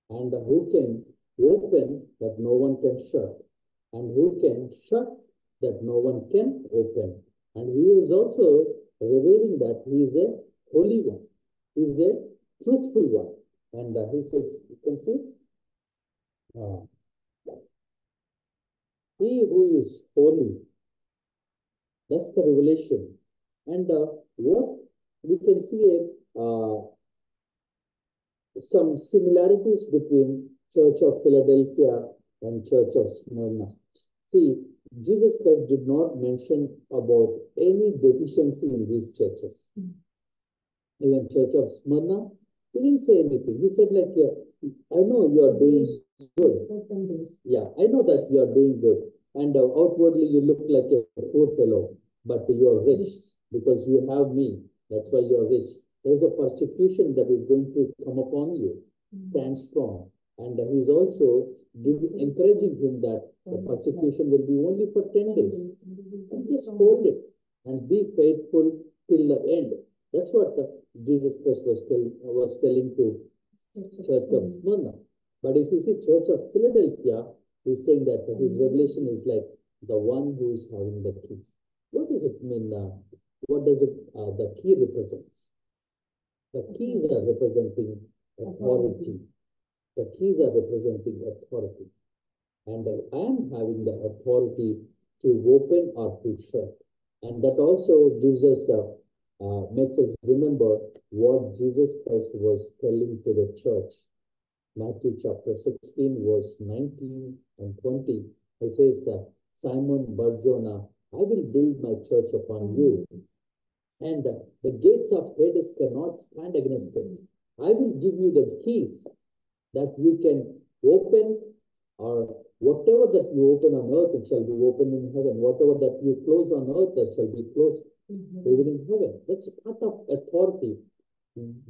and who can open that no one can shut and who can shut that no one can open. And he is also revealing that he is a holy one. He is a truthful one. And uh, he says, you can see, uh, he who is holy that's the revelation. And uh, what we can see uh, some similarities between Church of Philadelphia and Church of Smyrna. See, Jesus Christ did not mention about any deficiency in these churches. Even Church of Smyrna, he didn't say anything. He said like, yeah, I know you are doing good. Yeah, I know that you are doing good. And uh, outwardly you look like a poor fellow, but you are rich because you have me. That's why you are rich. There's a persecution that is going to come upon you. Stand strong. And uh, he's also giving, encouraging him that the persecution will be only for 10 days. And just hold it and be faithful till the end. That's what uh, Jesus Christ was, tell, was telling to Church of Smyrna. But if you see Church of Philadelphia, he's saying that his revelation is like the one who is having the keys. What does it mean? Uh, what does it, uh, the key represent? The keys are representing authority. The keys are representing authority. And I am having the authority to open or to shut. And that also gives us, uh, uh, makes us remember what Jesus Christ was telling to the church. Matthew chapter 16, verse 19 and 20. It says, uh, Simon Barjona, I will build my church upon you, and the gates of Hades cannot stand against it. I will give you the keys that you can open, or whatever that you open on earth, it shall be opened in heaven. Whatever that you close on earth, that shall be closed mm-hmm. even in heaven. That's part of authority.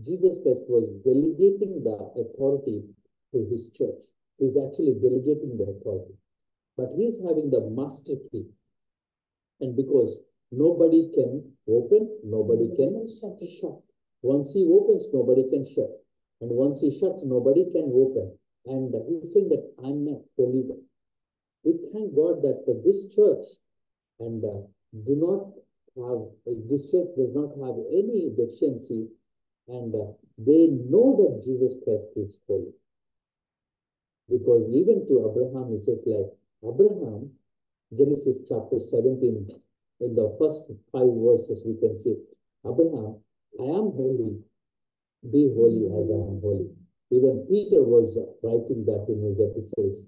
Jesus Christ was delegating the authority to his church. He's actually delegating the authority. But he's having the master key. And because nobody can open, nobody can shut. shut. Once he opens, nobody can shut. And once he shuts, nobody can open. And he's saying that I'm a holy one. We thank God that uh, this church and uh, do not have, uh, this church does not have any deficiency and uh, they know that Jesus Christ is holy. Because even to Abraham, it says like, Abraham, Genesis chapter 17, in the first five verses, we can see, Abraham, I am holy, be holy as I am holy. Even Peter was writing that in his epistles,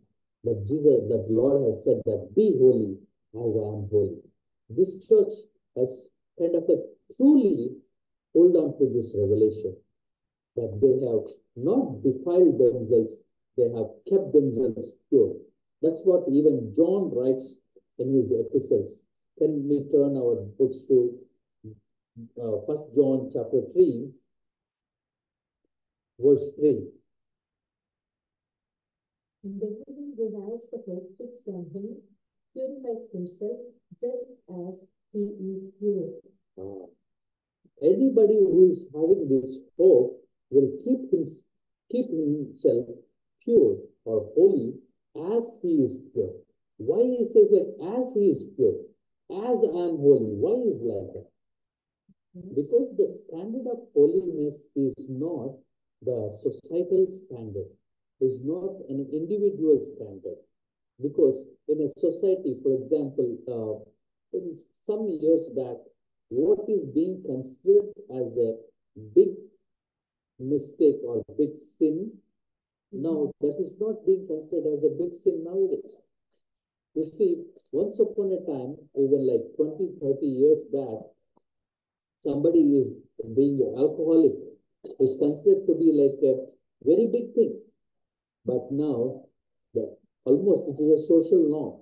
that Jesus, that Lord has said that be holy as I am holy. This church has kind of a truly hold on to this revelation that they have not defiled themselves, they have kept themselves pure. That's what even John writes in his epistles. Can we turn our books to uh, First John chapter 3, verse 3. And everyone who has the fixed on him purifies himself just as he is pure. Uh, anybody who is having this hope will keep him, keep himself pure or holy as he is pure. Why he says like as he is pure, as holy. Why is like that? Because the standard of holiness is not the societal standard, is not an individual standard. Because in a society, for example, uh, some years back, what is being considered as a big mistake or big sin, now that is not being considered as a big sin nowadays. You see, once upon a time, even like 20, 30 years back, somebody is being an alcoholic is considered to be like a very big thing. But now, the, almost it is a social norm.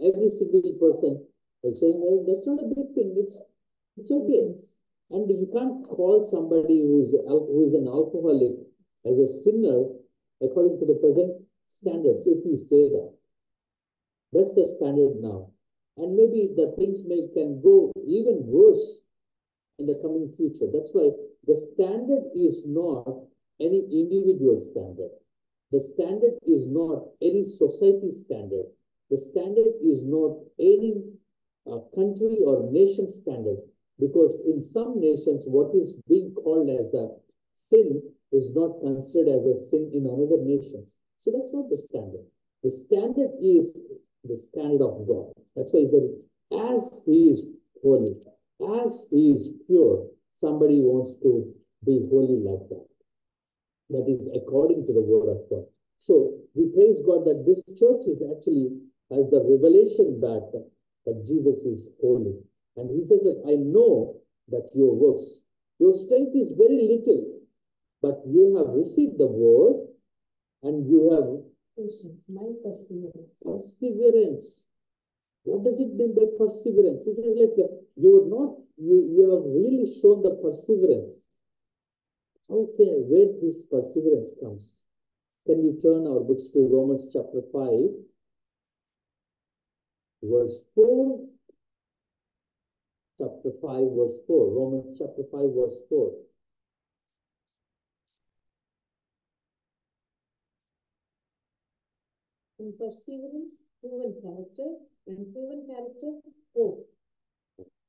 Every single person is saying, well, that's not a big thing. It's it's okay. And you can't call somebody who's who is an alcoholic as a sinner according to the present standards if you say that. That's the standard now. And maybe the things may can go even worse in the coming future. That's why the standard is not any individual standard. The standard is not any society standard. The standard is not any uh, country or nation standard. Because in some nations, what is being called as a sin is not considered as a sin in another nation. So that's not the standard. The standard is the standard of God. That's why he said, as he is holy, as he is pure, somebody wants to be holy like that. That is according to the word of God. So we praise God that this church is actually has the revelation that, that Jesus is holy. And he says that I know that your works, your strength is very little, but you have received the word and you have Patience, my perseverance. perseverance. What does it mean by perseverance? This is like uh, you're not, you, you have really shown the perseverance. How can, where this perseverance comes? Can we turn our books to Romans chapter 5, verse 4? Chapter 5, verse 4. Romans chapter 5, verse 4. In perseverance, proven character, and proven character, hope.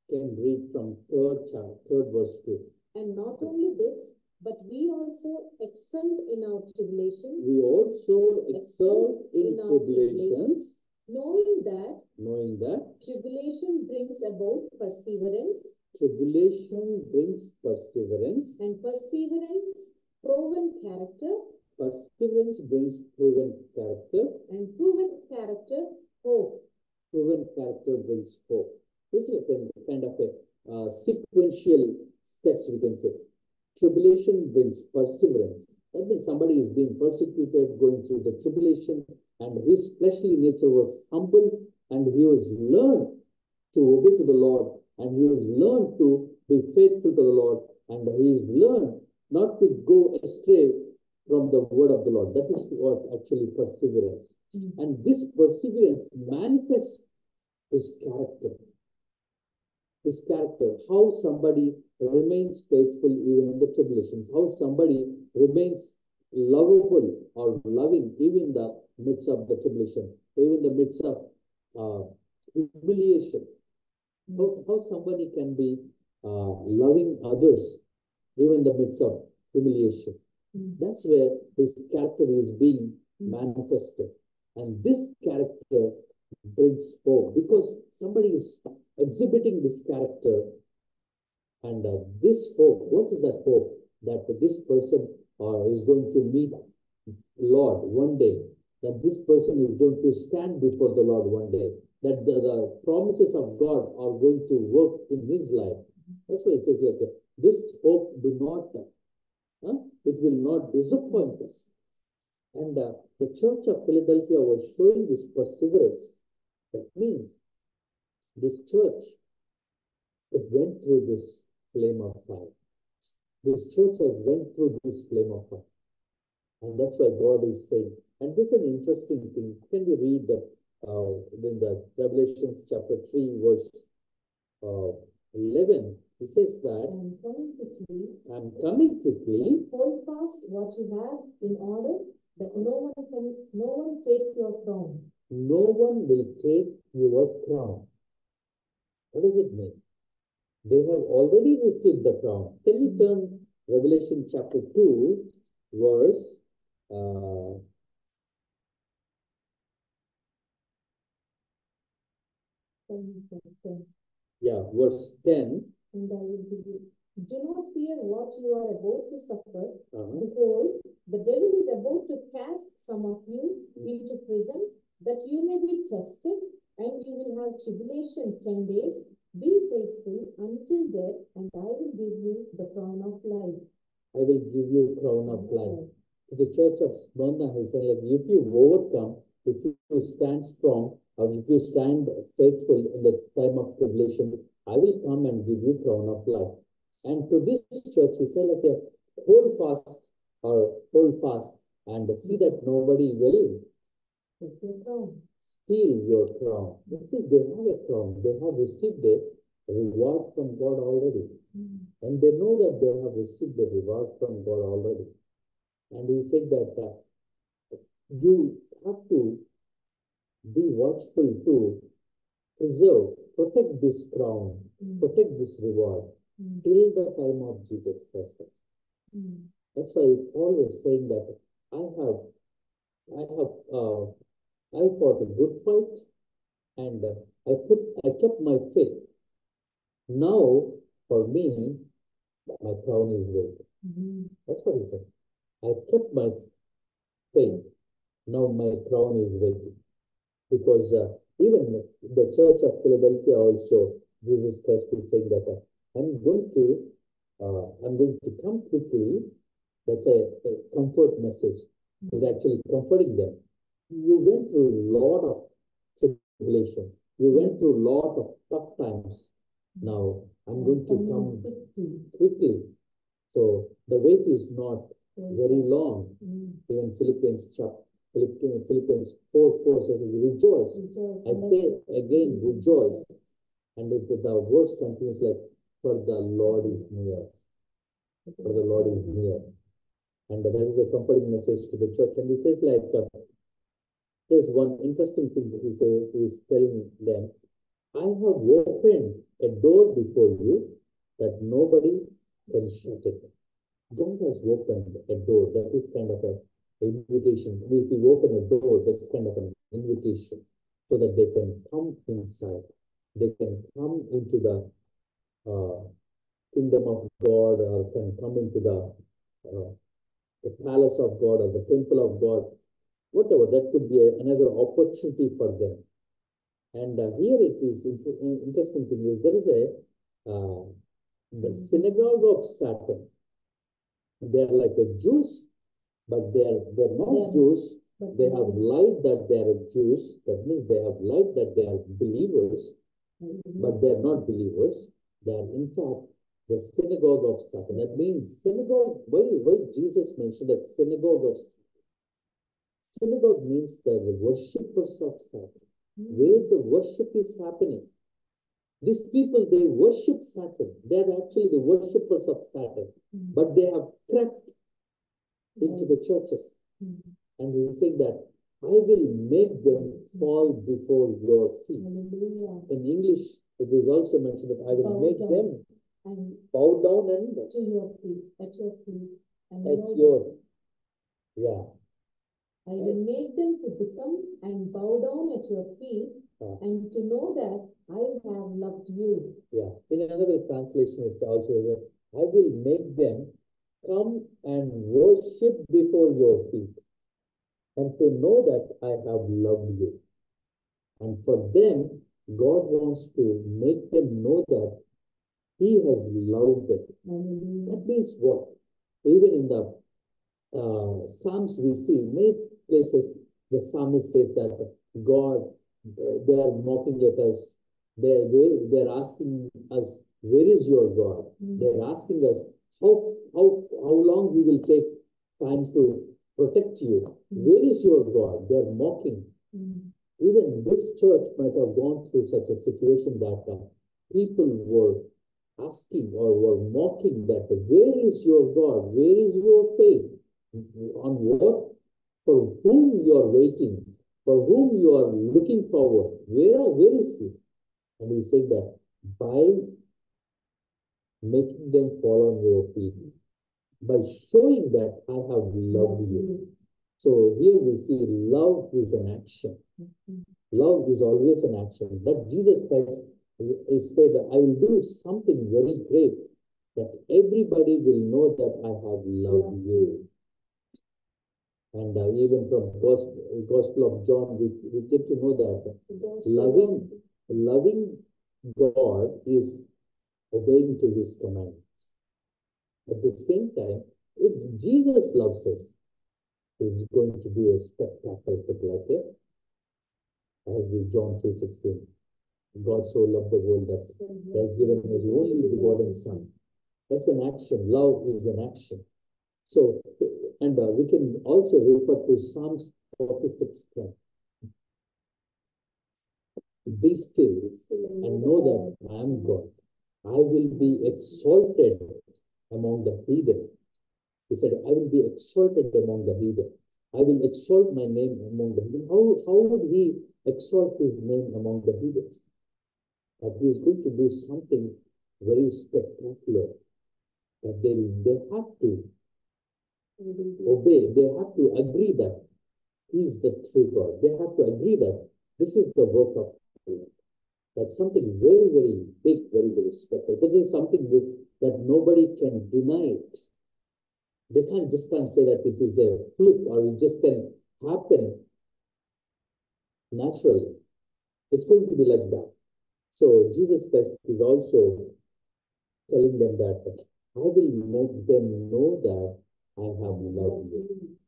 Can read from third chapter, third verse 2. And not only this, but we also excelled in our tribulation, We also excel in In our tribulations, knowing that knowing that tribulation brings about perseverance, tribulation brings perseverance, and perseverance, perseverance brings proven character, and proven character, hope. proven character brings hope. This is a kind, kind of a uh, sequential steps we can say. Tribulation brings perseverance. That means somebody is being persecuted, going through the tribulation, and his fleshly nature was humbled, and he was learned to obey to the Lord, and he was learned to be faithful to the Lord, and he's learned not to go astray from the word of the Lord. That is what actually perseverance. Mm. And this perseverance manifests his character. His character, how somebody remains faithful even in the tribulations, how somebody remains lovable or loving even in the midst of the tribulation, even in the midst of uh, humiliation. How, how somebody can be uh, loving others even in the midst of humiliation. Mm. That's where his character is being Mm. manifested. And this character brings forth because somebody is exhibiting this character and uh, this hope, what is that hope? That this person uh, is going to meet the Lord one day, that this person is going to stand before the Lord one day, that the, the promises of God are going to work in his life. That's why it says. This hope do not, huh? it will not disappoint us. And uh, the church of Philadelphia was showing this perseverance. That means this church, it went through this flame of fire. This church has went through this flame of fire. And that's why God is saying, and this is an interesting thing. Can we read that uh, in the Revelations chapter 3, verse uh, 11? He says that, And coming quickly, I'm coming quickly, hold fast what you have in order that no one can, no one take your crown. no one will take your crown. What does it mean? They have already received the crown. Can you turn Revelation chapter 2, verse uh, yeah, verse 10. And I will give you. Do not fear what you are about to suffer. Uh-huh. Behold, the devil is about to cast some of you into prison, that you may be tested, and you will have tribulation ten days. Be faithful until death, and I will give you the crown of life. I will give you crown of life. To the church of Smyrna, he said, like, if you overcome, if you stand strong, or if you stand faithful in the time of tribulation, I will come and give you crown of life. And to this church, he said, like, a hold fast or hold fast and see that nobody will Take your crown. Steal your crown. Because they have a crown, they have received a reward from God already. And they know that they have received the reward from God already. And he said that uh, you have to be watchful to preserve, protect this crown, Mm. protect this reward Mm. till the time of Jesus Christ. Mm. That's why Paul was saying that I have, I have, uh, I fought a good fight, and I put, I kept my faith. Now, for me, my crown is waiting. Mm. That's what he said. I kept my faith. Now my crown is waiting. Because uh, even the church of Philadelphia also, Jesus Christ is saying that uh, I'm going to, uh, I'm going to come quickly. That's a, a comfort message. He's actually comforting them. You went through a lot of tribulation. You went through a lot of tough times. Now I'm going to come quickly. So the wait is not very long. Mm. Even Philippians chapter Philippians, Philippians 4 4 says, Rejoice. Rejoice I and say again, rejoice. And if the verse continues like, For the Lord is near. For the Lord is near. And that is a comforting message to the church. And he says, like, uh, there's one interesting thing that he says, he's telling them, I have opened a door before you that nobody can shut it. God has opened a door. That is kind of a invitation. If you open a door, that's kind of an invitation so that they can come inside. They can come into the uh, kingdom of God or can come into the uh, the palace of God or the temple of God, whatever. That could be a, another opportunity for them. And uh, here it is interesting thing is there is a uh, the synagogue of Satan. They are like a Jews, but they are they're not are- Jews. but They have lied that they are Jews. That means they have lied that they are believers, but they are not believers. They are in fact the synagogue of Satan. That means synagogue, why, why Jesus mentioned that synagogue of? Synagogue means the worshippers of Satan, where the worship is happening. These people, they worship Satan. They are actually the worshippers of Satan, hmm. but they have crept hmm. into the churches. Hmm. And he said that I will make them fall before your feet. In English, it is also mentioned that I will Bow make down. them And bow down and to your feet, at your feet. At your, yeah, I will make them to become and bow down at your feet Ah. and to know that I have loved you. yeah. In another translation, it's also that I will make them come and worship before your feet and to know that I have loved you. And for them, God wants to make them know that He has loved them. Hallelujah. That means what? Even in the uh, Psalms, we see many places the psalmist says that God, uh, they are mocking at us. They're, they're asking us, where is your God? Mm. They're asking us, how, how, how long we will take time to protect you? Mm. Where is your God? They're mocking. Mm. Even this church might have gone through such a situation that uh, people were asking or were mocking that where is your God? Where is your faith? On what? For whom you are waiting? For whom you are looking forward? Where, are- where is he? And he said that by making them fall on your feet, by showing that I have loved you. So here we see love is an action. Mhm. Love is always an action. That Jesus Christ is said that I will do something very great that everybody will know that I have loved you. And uh, even from Gospel, Gospel of John, we, we get to know that loving, loving God is obeying to his commands. At the same time, if Jesus loves us, it's going to be a spectacle like it. As we John 3.16, God so loved the world that he has given his only begotten son. That's an action. Love is an action. So, and uh, we can also refer to Psalms 46. Be still and know that I am God. I will be exalted among the heathen. He said, I will be exalted among the heathen. I will exalt my name among the heathen. How, how would he exalt his name among the heathen? That he is going to do something very spectacular. That they, they have to obey, they have to agree that he is the true God. They have to agree that this is the work of God. That's something very, very big, very, very special. Is something that nobody can deny it. They can't just can't say that it is a fluke or it just can happen naturally. It's going to be like that. So Jesus Christ is also telling them that I will make them know that I have loved you.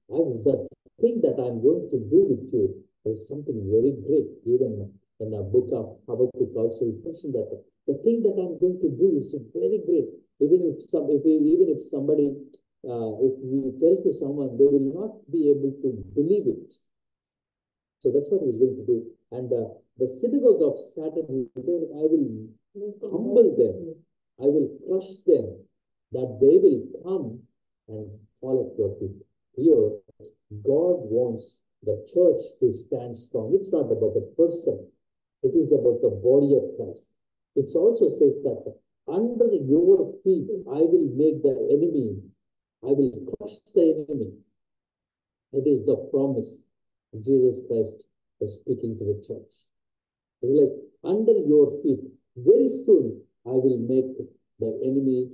I, the thing that I'm going to do with you is something very great. Even in the book of Habakkuk also is mentioned that the thing that I'm going to do is very great. Even if some, if even if somebody, uh, if you tell to someone, they will not be able to believe it. So that's what he's going to do. And uh, the synagogue of Satan, he said, I will humble them. I will crush them, that they will come and fall of your feet. Here, God wants the church to stand strong. It's not about the person, it is about the body of Christ. It also says that under your feet, I will make the enemy, I will crush the enemy. It is the promise Jesus Christ was speaking to the church. It's like under your feet, very soon I will make the enemy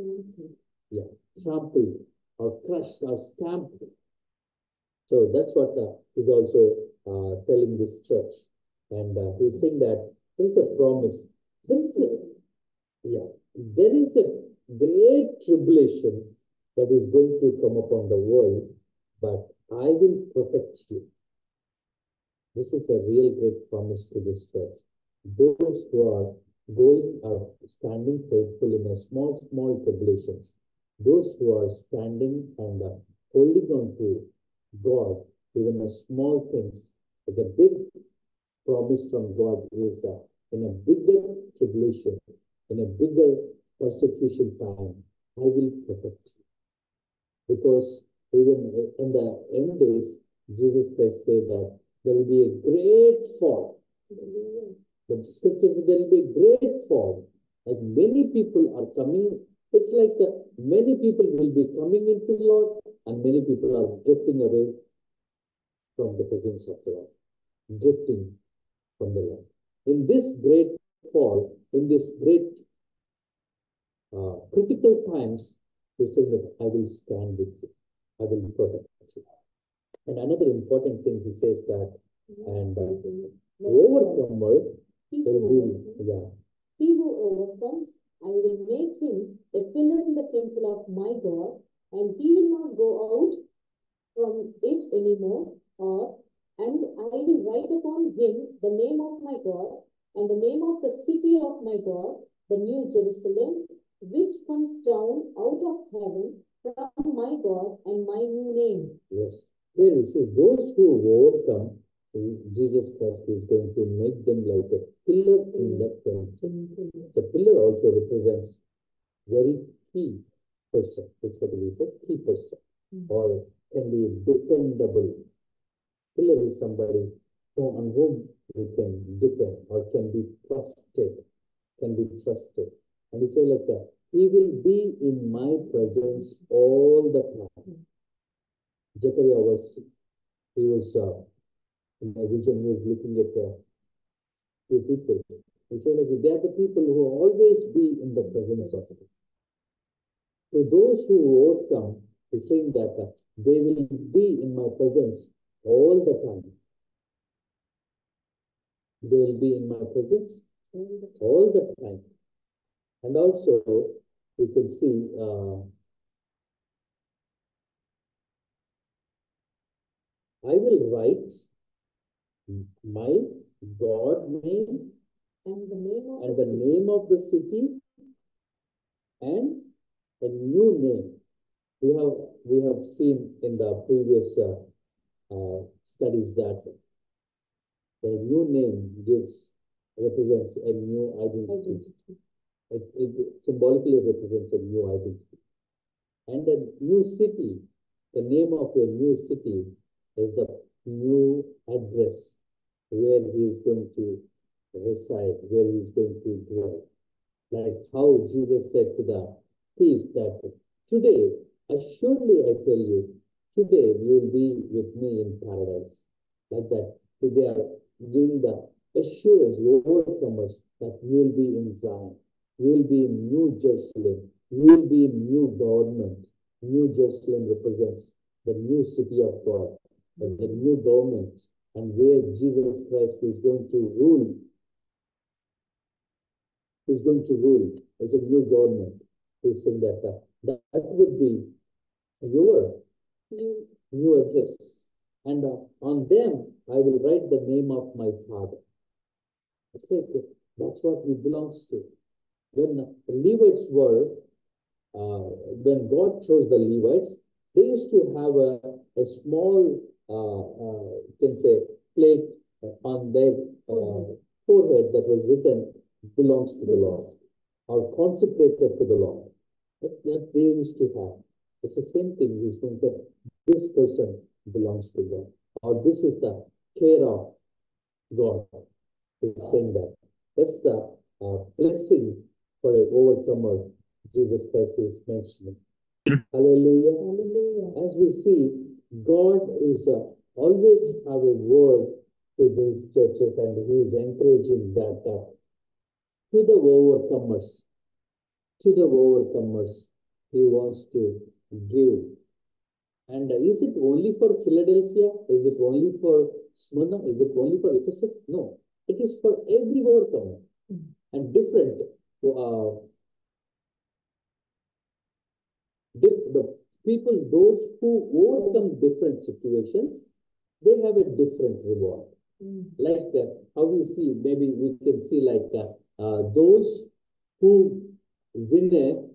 mm-hmm. yeah, trampled or crushed or stamped. So that's what uh, he's also uh, telling this church. And uh, he's saying that there is a promise. There is a, yeah, there is a great tribulation that is going to come upon the world, but I will protect you. This is a real great promise to this church. Those who are going or standing faithful in a small, small tribulations. Those who are standing and holding on to God, even a small things, the big promise from God is uh, in a bigger tribulation, in a bigger persecution time, I will protect you. Because even in the end days, Jesus Christ said that there will be a great fall. The scriptures, there will be a great fall. Like many people are coming, it's like uh, many people will be coming into the Lord and many people are drifting away from the presence of the Lord, drifting from the Lord. In this great fall, in this great uh, critical times, he said that I will stand with you, I will protect you. And another important thing he says that, and uh, overcomer will be, yeah, he who overcomes, I will make him a pillar in the temple of my God, and he will not go out from it anymore, or and I will write upon him the name of my God, and the name of the city of my God, the new Jerusalem, which comes down out of heaven from my God, and my new name. yes. Here we see those who overcome, Jesus Christ is going to make them like a pillar in the temple. The pillar also represents very key person. It's what we say, key person, Mm. or can be dependable. Pillar is somebody on whom we can depend or can be trusted, can be trusted. And he say like that, he will be in my presence all the time. Zechariah was, he was, uh, in my vision, he was looking at uh, few people. He said like, they are the people who always be in the presence of God. So those who overcome, he's saying that uh, they will be in my presence all the time. They will be in my presence all the time. And also, you can see, uh, I will write my God name And the name of and the the city. name of the city and a new name. We have we have seen in the previous uh, uh, studies that the new name gives represents a new identity. identity. It, it symbolically represents a new identity. And a new city, the name of a new city is the new address where he is going to reside, where he's going to dwell. Like how Jesus said to the thief that today, assuredly I tell you, today you will be with me in paradise. Like that, today giving the assurance, overcomers, that you will be in Zion, you will be in New Jerusalem, you will be in new government. New Jerusalem represents the new city of God, and the new government, and where Jesus Christ is going to rule is going to rule as a new government. He's saying that that, would be your New new address. And uh, on them, I will write the name of my father. Like, uh, that's what he belongs to. When the Levites were, uh, when God chose the Levites, they used to have a, a small, uh, uh, you can say, plate on their uh, forehead that was written, belongs to the Lord, or consecrated to the Lord. That, that they used to have. It's the same thing. He's going that this person belongs to God, or this is the care of God. He's saying that. That's the uh, blessing for an overcomer. Jesus Christ is mentioning. Hallelujah. Hallelujah. As we see, God is uh, always have a word to these churches, and He is encouraging that uh, to the overcomers, to the overcomers, He wants to give. And is it only for Philadelphia? Is it only for Smyrna? Is it only for Ephesus? No, it is for every overcomer and different. Uh, the people, those who overcome different situations, they have a different reward. Mm. Like uh, how we see, maybe we can see like uh, those who win a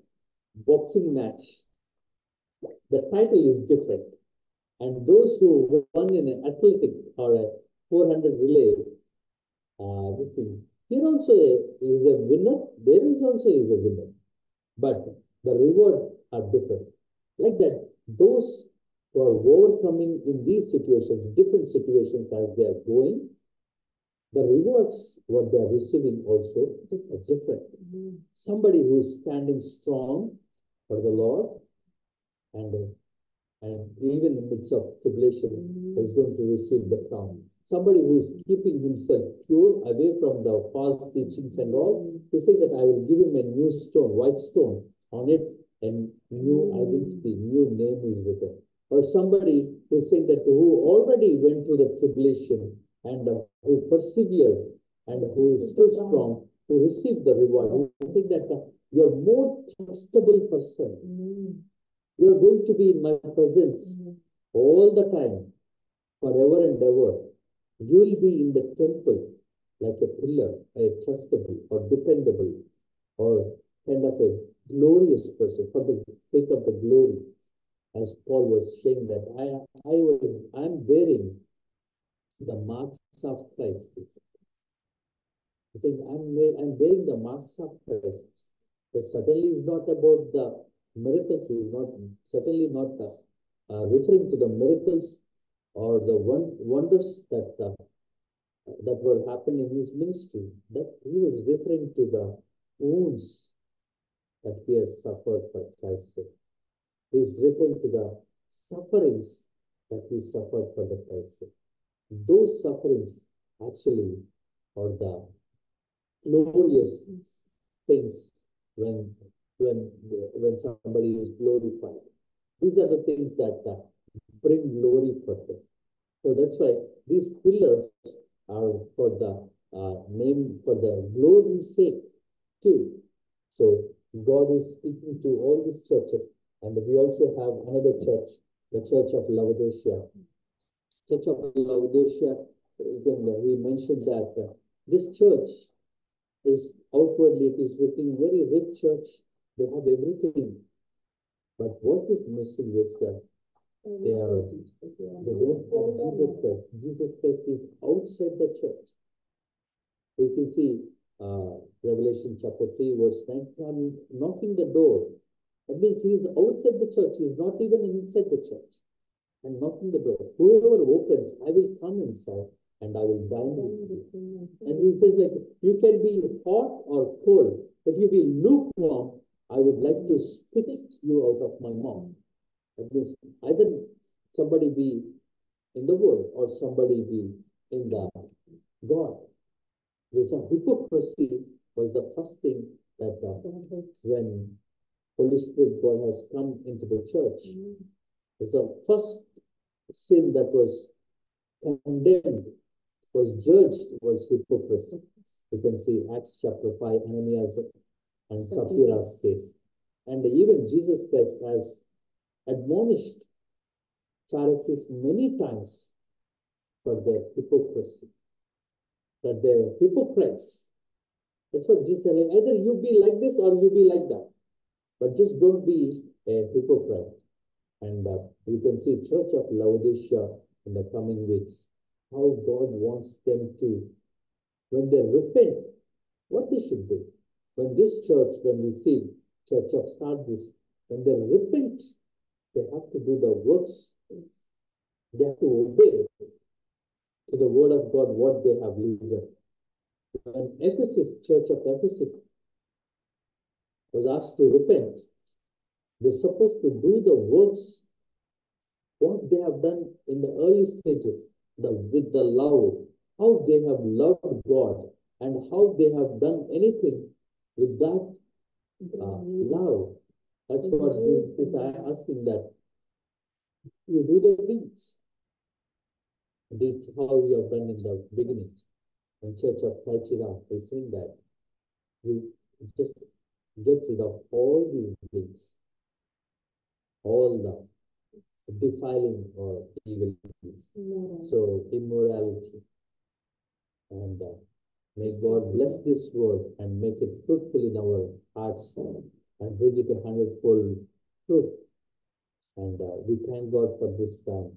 boxing match, the title is different. And those who won in an athletic or a 400 relay, uh, this thing, here also is a winner, there is also is a winner. But the rewards are different. Like that, those who are overcoming in these situations, different situations as they are going, the rewards what they are receiving also are different. Mm. Somebody who is standing strong for the Lord and, and even in the midst of tribulation Mm. is going to receive the crown. Somebody who is keeping himself pure away from the false teachings and all, he said that I will give him a new stone, white stone, on it and new Mm. identity, new name is written. Or somebody who said that who already went through the tribulation and who persevered and who stood strong, who receive the reward. Who said that uh, you're more trustable person. Mm. You're going to be in my presence Mm. all the time, forever and ever. You will be in the temple like a pillar, a trustable or dependable or kind of a glorious person for the sake of the glory. As Paul was saying that I, I was, I'm bearing the marks of Christ. He said, I'm, I'm bearing the marks of Christ. That certainly is not about the miracles, he is not, certainly not uh, uh, referring to the miracles or the won- wonders that uh, that were happening in his ministry. That he was referring to the wounds that he has suffered for Christ's sake. He is referring to the sufferings that he suffered for the Christ's sake. Those sufferings actually are the glorious things when when when somebody is glorified. These are the things that uh, bring glory for them. So that's why these pillars are for the uh, name for the glory's sake too. So God is speaking to all these churches, and we also have another church, the Church of Laodicea. Church of Laodicea, again, we mentioned that uh, this church is outwardly it is looking very rich church. They have everything, but what is missing is uh, they are they don't have Jesus Christ. Jesus Christ is outside the church. We can see uh, Revelation chapter 3, verse 9, I'm knocking the door. That means he is outside the church. He is not even inside the church. And knocking the door. Whoever opens, I will come inside and I will dine with you. And he says, like, you can be hot or cold. But if you be lukewarm, I would like to spit you out of my mouth. That means either somebody be in the world or somebody be in the God. This a hypocrisy was the first thing that uh, when Holy Spirit God has come into the church, It's the first sin that was condemned, was judged, was hypocrisy. You can see Acts chapter 5, Ananias and Sapphira says. And even Jesus Christ has admonished Pharisees many times for their hypocrisy. That they're hypocrites. That's what Jesus said. Either you be like this or you be like that. But just don't be a hypocrite. And uh, can see Church of Laodicea in the coming weeks, how God wants them to, when they repent, what they should do. When this church, when we see Church of Sardis, when they repent, they have to do the works. They have to obey to the word of God what they have learned. When Ephesus, Church of Ephesus, was asked to repent, they're supposed to do the works what they have done in the early stages, the with the love, how they have loved God, and how they have done anything with that uh, love. That's what Jesus is asking that you do the deeds. Deeds how we have done in the beginning. In Church of Thyatira, they saying that you just get rid of all these things, all the defiling or evil deeds. So immorality and uh, May God bless this word and make it fruitful in our hearts and bring it a hundredfold fruit. And uh, we thank God for this time.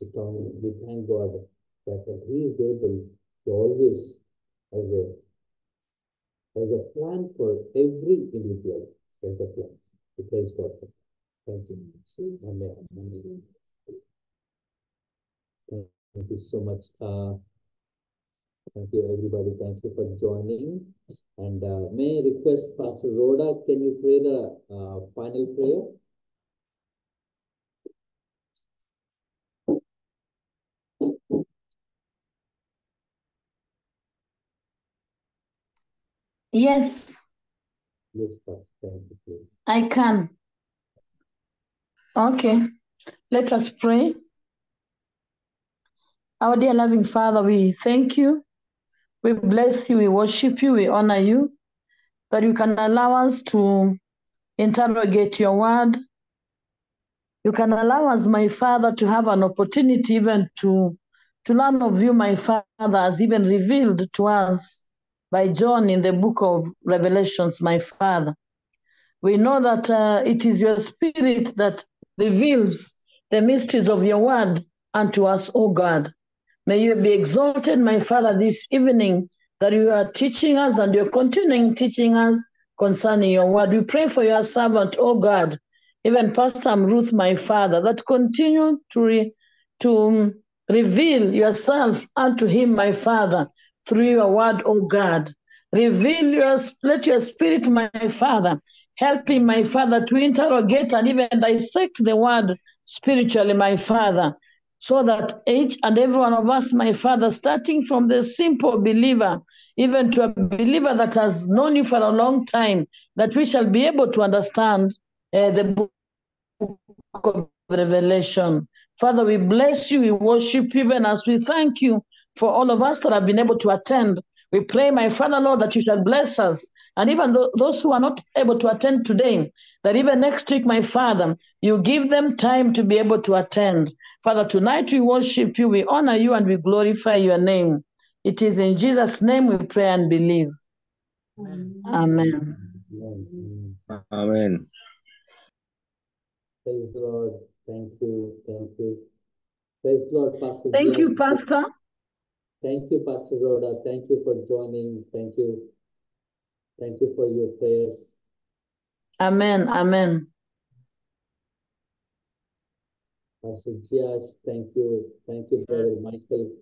We thank, we thank God that He is able to always, as a, as a plan for every individual, as a plan. We praise God. Thank you. Amen. Thank you so much. Uh, thank you, everybody. Thank you for joining. And uh, may I request Pastor Rhoda, can you pray the uh, final prayer? Yes, Yes, Pastor. Thank you. I can. Okay, let us pray. Our dear loving Father, we thank you. We bless you, we worship you, we honor you, that you can allow us to interrogate your word. You can allow us, my Father, to have an opportunity even to, to learn of you, my Father, as even revealed to us by John in the book of Revelations, my Father. We know that uh, it is your spirit that reveals the mysteries of your word unto us, O God. May you be exalted, my Father, this evening that you are teaching us and you're continuing teaching us concerning your word. We pray for your servant, O God, even Pastor Amruth, my Father, that continue to, re- to um, reveal yourself unto him, my Father, through your word, O God. Reveal your, let your spirit, my Father, help him, my Father, to interrogate and even dissect the word spiritually, my Father so that each and every one of us, my Father, starting from the simple believer, even to a believer that has known you for a long time, that we shall be able to understand uh, the book of Revelation. Father, we bless you, we worship you, even as we thank you for all of us that have been able to attend. We pray, my Father, Lord, that you shall bless us. And even tho- those who are not able to attend today, that even next week, my Father, you give them time to be able to attend. Father, tonight we worship you, we honor you, and we glorify your name. It is in Jesus' name we pray and believe. Amen. Amen. Amen. Amen. Amen. Praise the Lord. Thank you. Thank you. Praise the Lord, Pastor Thank Gian. you, Pastor. Thank you, Pastor Rhoda. Thank you for joining. Thank you. Thank you for your prayers. Amen. Amen. Pastor Jiash, thank you. Thank you, Brother Yes. Michael.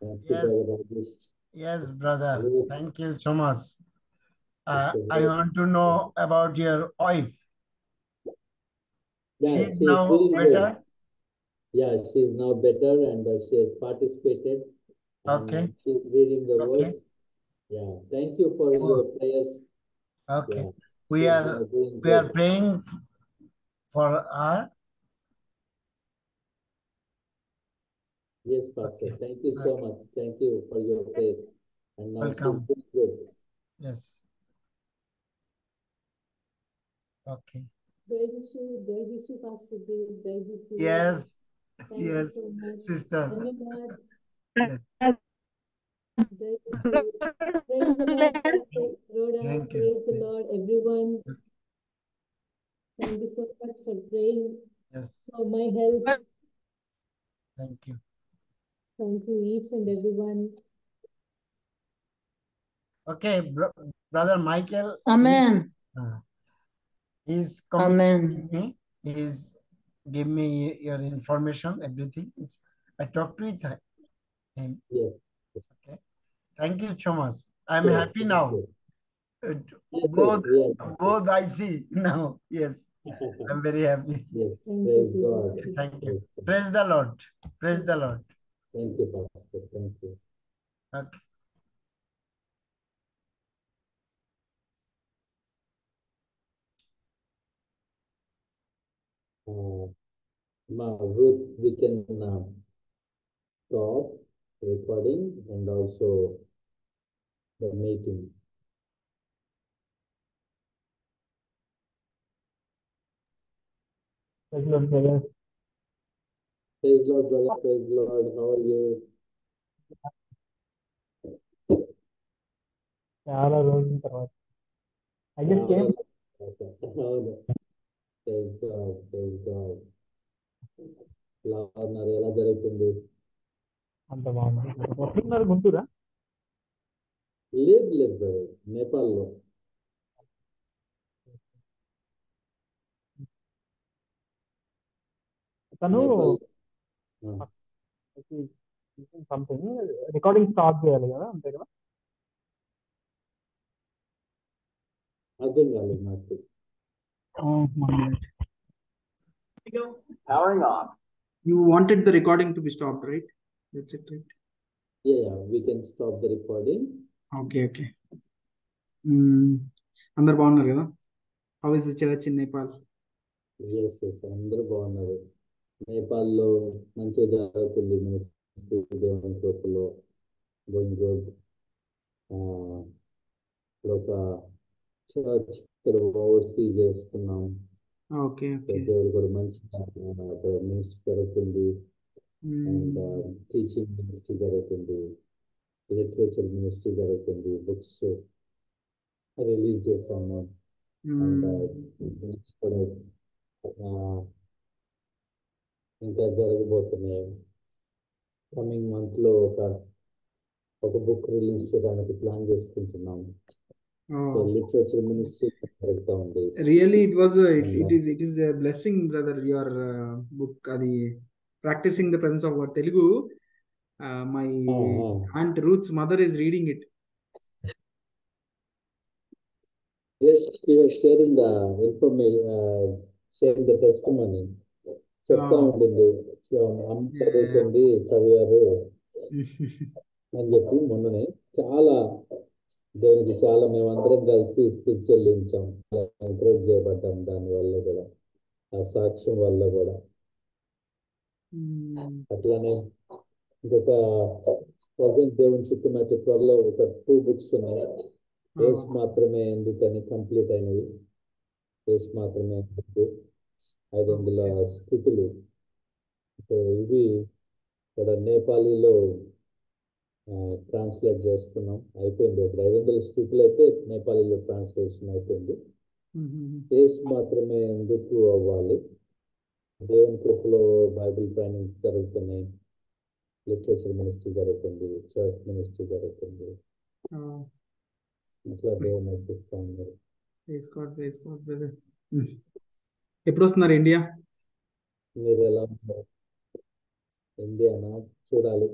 Thank you, Yes. Brother Yes, brother. Thank you so much. Uh, I want to know about your wife. Yeah, She she is is now doing good. better. Yeah, she is now better and uh, she has participated. Okay. she is reading the Okay. words. Yeah, thank you for your prayers. Okay. Yeah, We she are now doing we are praying for her. Yes, Pastor. Okay. Thank you so Okay. much. Thank you for your prayers. And now Welcome. good. Yes. Okay. Jai Jishu, Jai Jishu, Pastor Jay, Jai Jishu. Yes. Thank Yes, so sister. Yes. Jai Jishu. Praise the Lord, Pastor Rhoda. Thank you. Praise the Lord, everyone. Thank you so much for praying Yes. for my health. Thank you. Thank you, each and everyone. Okay, bro brother Michael. He, Amen. uh, he's Amen. communicating me. He's give me your information, everything. It's, I talked with him. Yes. Okay. Thank you so much. I'm Sure. happy now. you. Uh, Yes, yes, Both, we are happy. both I see now. Yes, I'm very happy. Yes, Thank praise you, God. Jesus. Thank you. Praise Praise the Lord. Praise the Lord. Thank you, Pastor. Thank you. Okay. Uh, Ma, Ruth, we can uh, stop recording and also the meeting. Praise Lord, brother. Praise Lord, brother. Praise Lord. How are you? చాలా రోజుల తర్వాత I just came అవును Praise God, praise God. ఎలా ఉన్నారు ఎలా జరుగుతుంది అంత బాగుంది వస్తున్నారు గుంటూరా లేదు లేదు brother. నేపాల్లో తను నేపాల్ ఆ, సంథింగ్ రికార్డింగ్ స్టార్ట్ చేయాలి కదా అంతే కదా అర్థం కాలేదు నాకు Powering on. You wanted the recording to be stopped, right? That's it, right? yeah yeah we can stop the recording Okay okay. అందరు బాగున్నారు కదా? How is church in Nepal yes yes అందరూ బాగున్నారు. నేపాల్లో మంచిగా జరుగుతుంది దేవుని కృపలో. గోయింగ్ గుడ్ ఒక చర్చ్ ఓవర్సీ చేస్తున్నాం. ఓకే దేవుడు కూడా మంచిగా అక్కడ మినిస్ట్రీ జరుగుతుంది. అండ్ టీచింగ్ మినిస్ట్రీ జరుగుతుంది. లిటరేచర్ మినిస్ట్రీ జరుగుతుంది బుక్స్ రిలీజ్ చేశాము. ఆ, ఇంకా జరగబోతున్నాయి. కమింగ్ మంత్లో ఒక ఒక బుక్ రిలీజ్ చేయడానికి ప్లాన్ చేసుకుంటున్నాం. లిటరేచర్ మినిస్ట్రీ జరుగుతూ ఉంది. Really it was it is it is blessing brother your book అది practicing the presence of Telugu my. Aunt roots mother is reading it. Yes, he was sharing the information, uh, sharing the testimony. చెప్తా చదివారు. అని చెప్పి మొన్ననే చాలా దేవునికి చాలా మేమందరం కలిసి స్థుతి చెల్లించాం ఎంకరేజ్ చేయబడ్డాం దాని వల్ల కూడా ఆ సాక్ష్యం వల్ల కూడా. అట్లానే ఇంకొక ప్రజెంట్ దేవుని చిత్తమైతే త్వరలో ఒక టూ బుక్స్ ఉన్నాయి. ఏసు మాత్రమే ఎందుకని కంప్లీట్ అయినవి. ఏసు మాత్రమే ఎందుకు? ఐదు వందల స్థితులు. సో ఇవి ఇక్కడ నేపాలీలో ట్రాన్స్లేట్ చేస్తున్నాం. అయిపోయింది. ఒక ఐదు వందల స్థితులు అయితే నేపాలీలో ట్రాన్స్లేషన్ అయిపోయింది. ఏసు మాత్రమే ఎందుకు అవ్వాలి? దేవుని కృపలో బైబిల్ ట్రైనింగ్ జరుగుతున్నాయి. లిటరేచర్ మినిస్ట్రీ జరుగుతుంది చర్చ్ మినిస్ట్రీ జరుగుతుంది ఇట్లా దేవుని నడిపిస్తా ఉన్నారు praise God praise God brother ఎప్పుడు వస్తున్నారు ఇండియా మీరు ఎలా ఉన్నారు ఇండియానా చూడాలి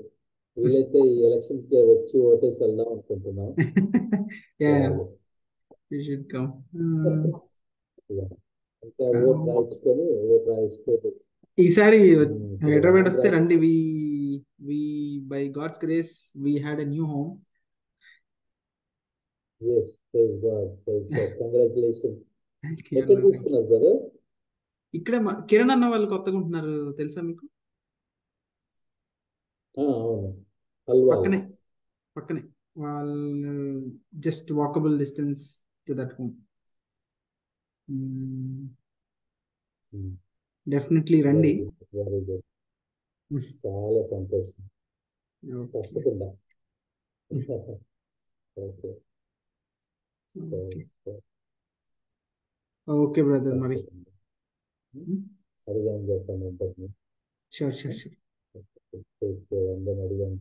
వీలైతే ఈ ఎలక్షన్ కి వచ్చి ఓటేసి వెళ్దాం అనుకుంటున్నాం యా చూడాలి. యూ షుడ్ కమ్ ఇక. ఇంకా ఓట్ రాయించుకొని ఓట్ రాయించుకొని ఈసారి ఉమ్, హైదరాబాద్ వస్తే రండి. We we by God's grace we had a new home yes praise God praise God. Congratulations. ఎక్కడ తీసుకున్నారు బ్రదర్ ఇక్కడ కిరణ్ అన్న వాళ్ళు కొత్తగా ఉంటున్నారు తెలుసా మీకు? పక్కనే పక్కనే. వాళ్ళు just walkable distance to that home definitely రండి. గుడ్ చాలా సంతోషం. తప్పకుండా ఓకే ఓకే బ్రదర్ మరి అడిగాను చెప్పండి షూర్ షూర్ షూర్ అందరిని అడిగాను.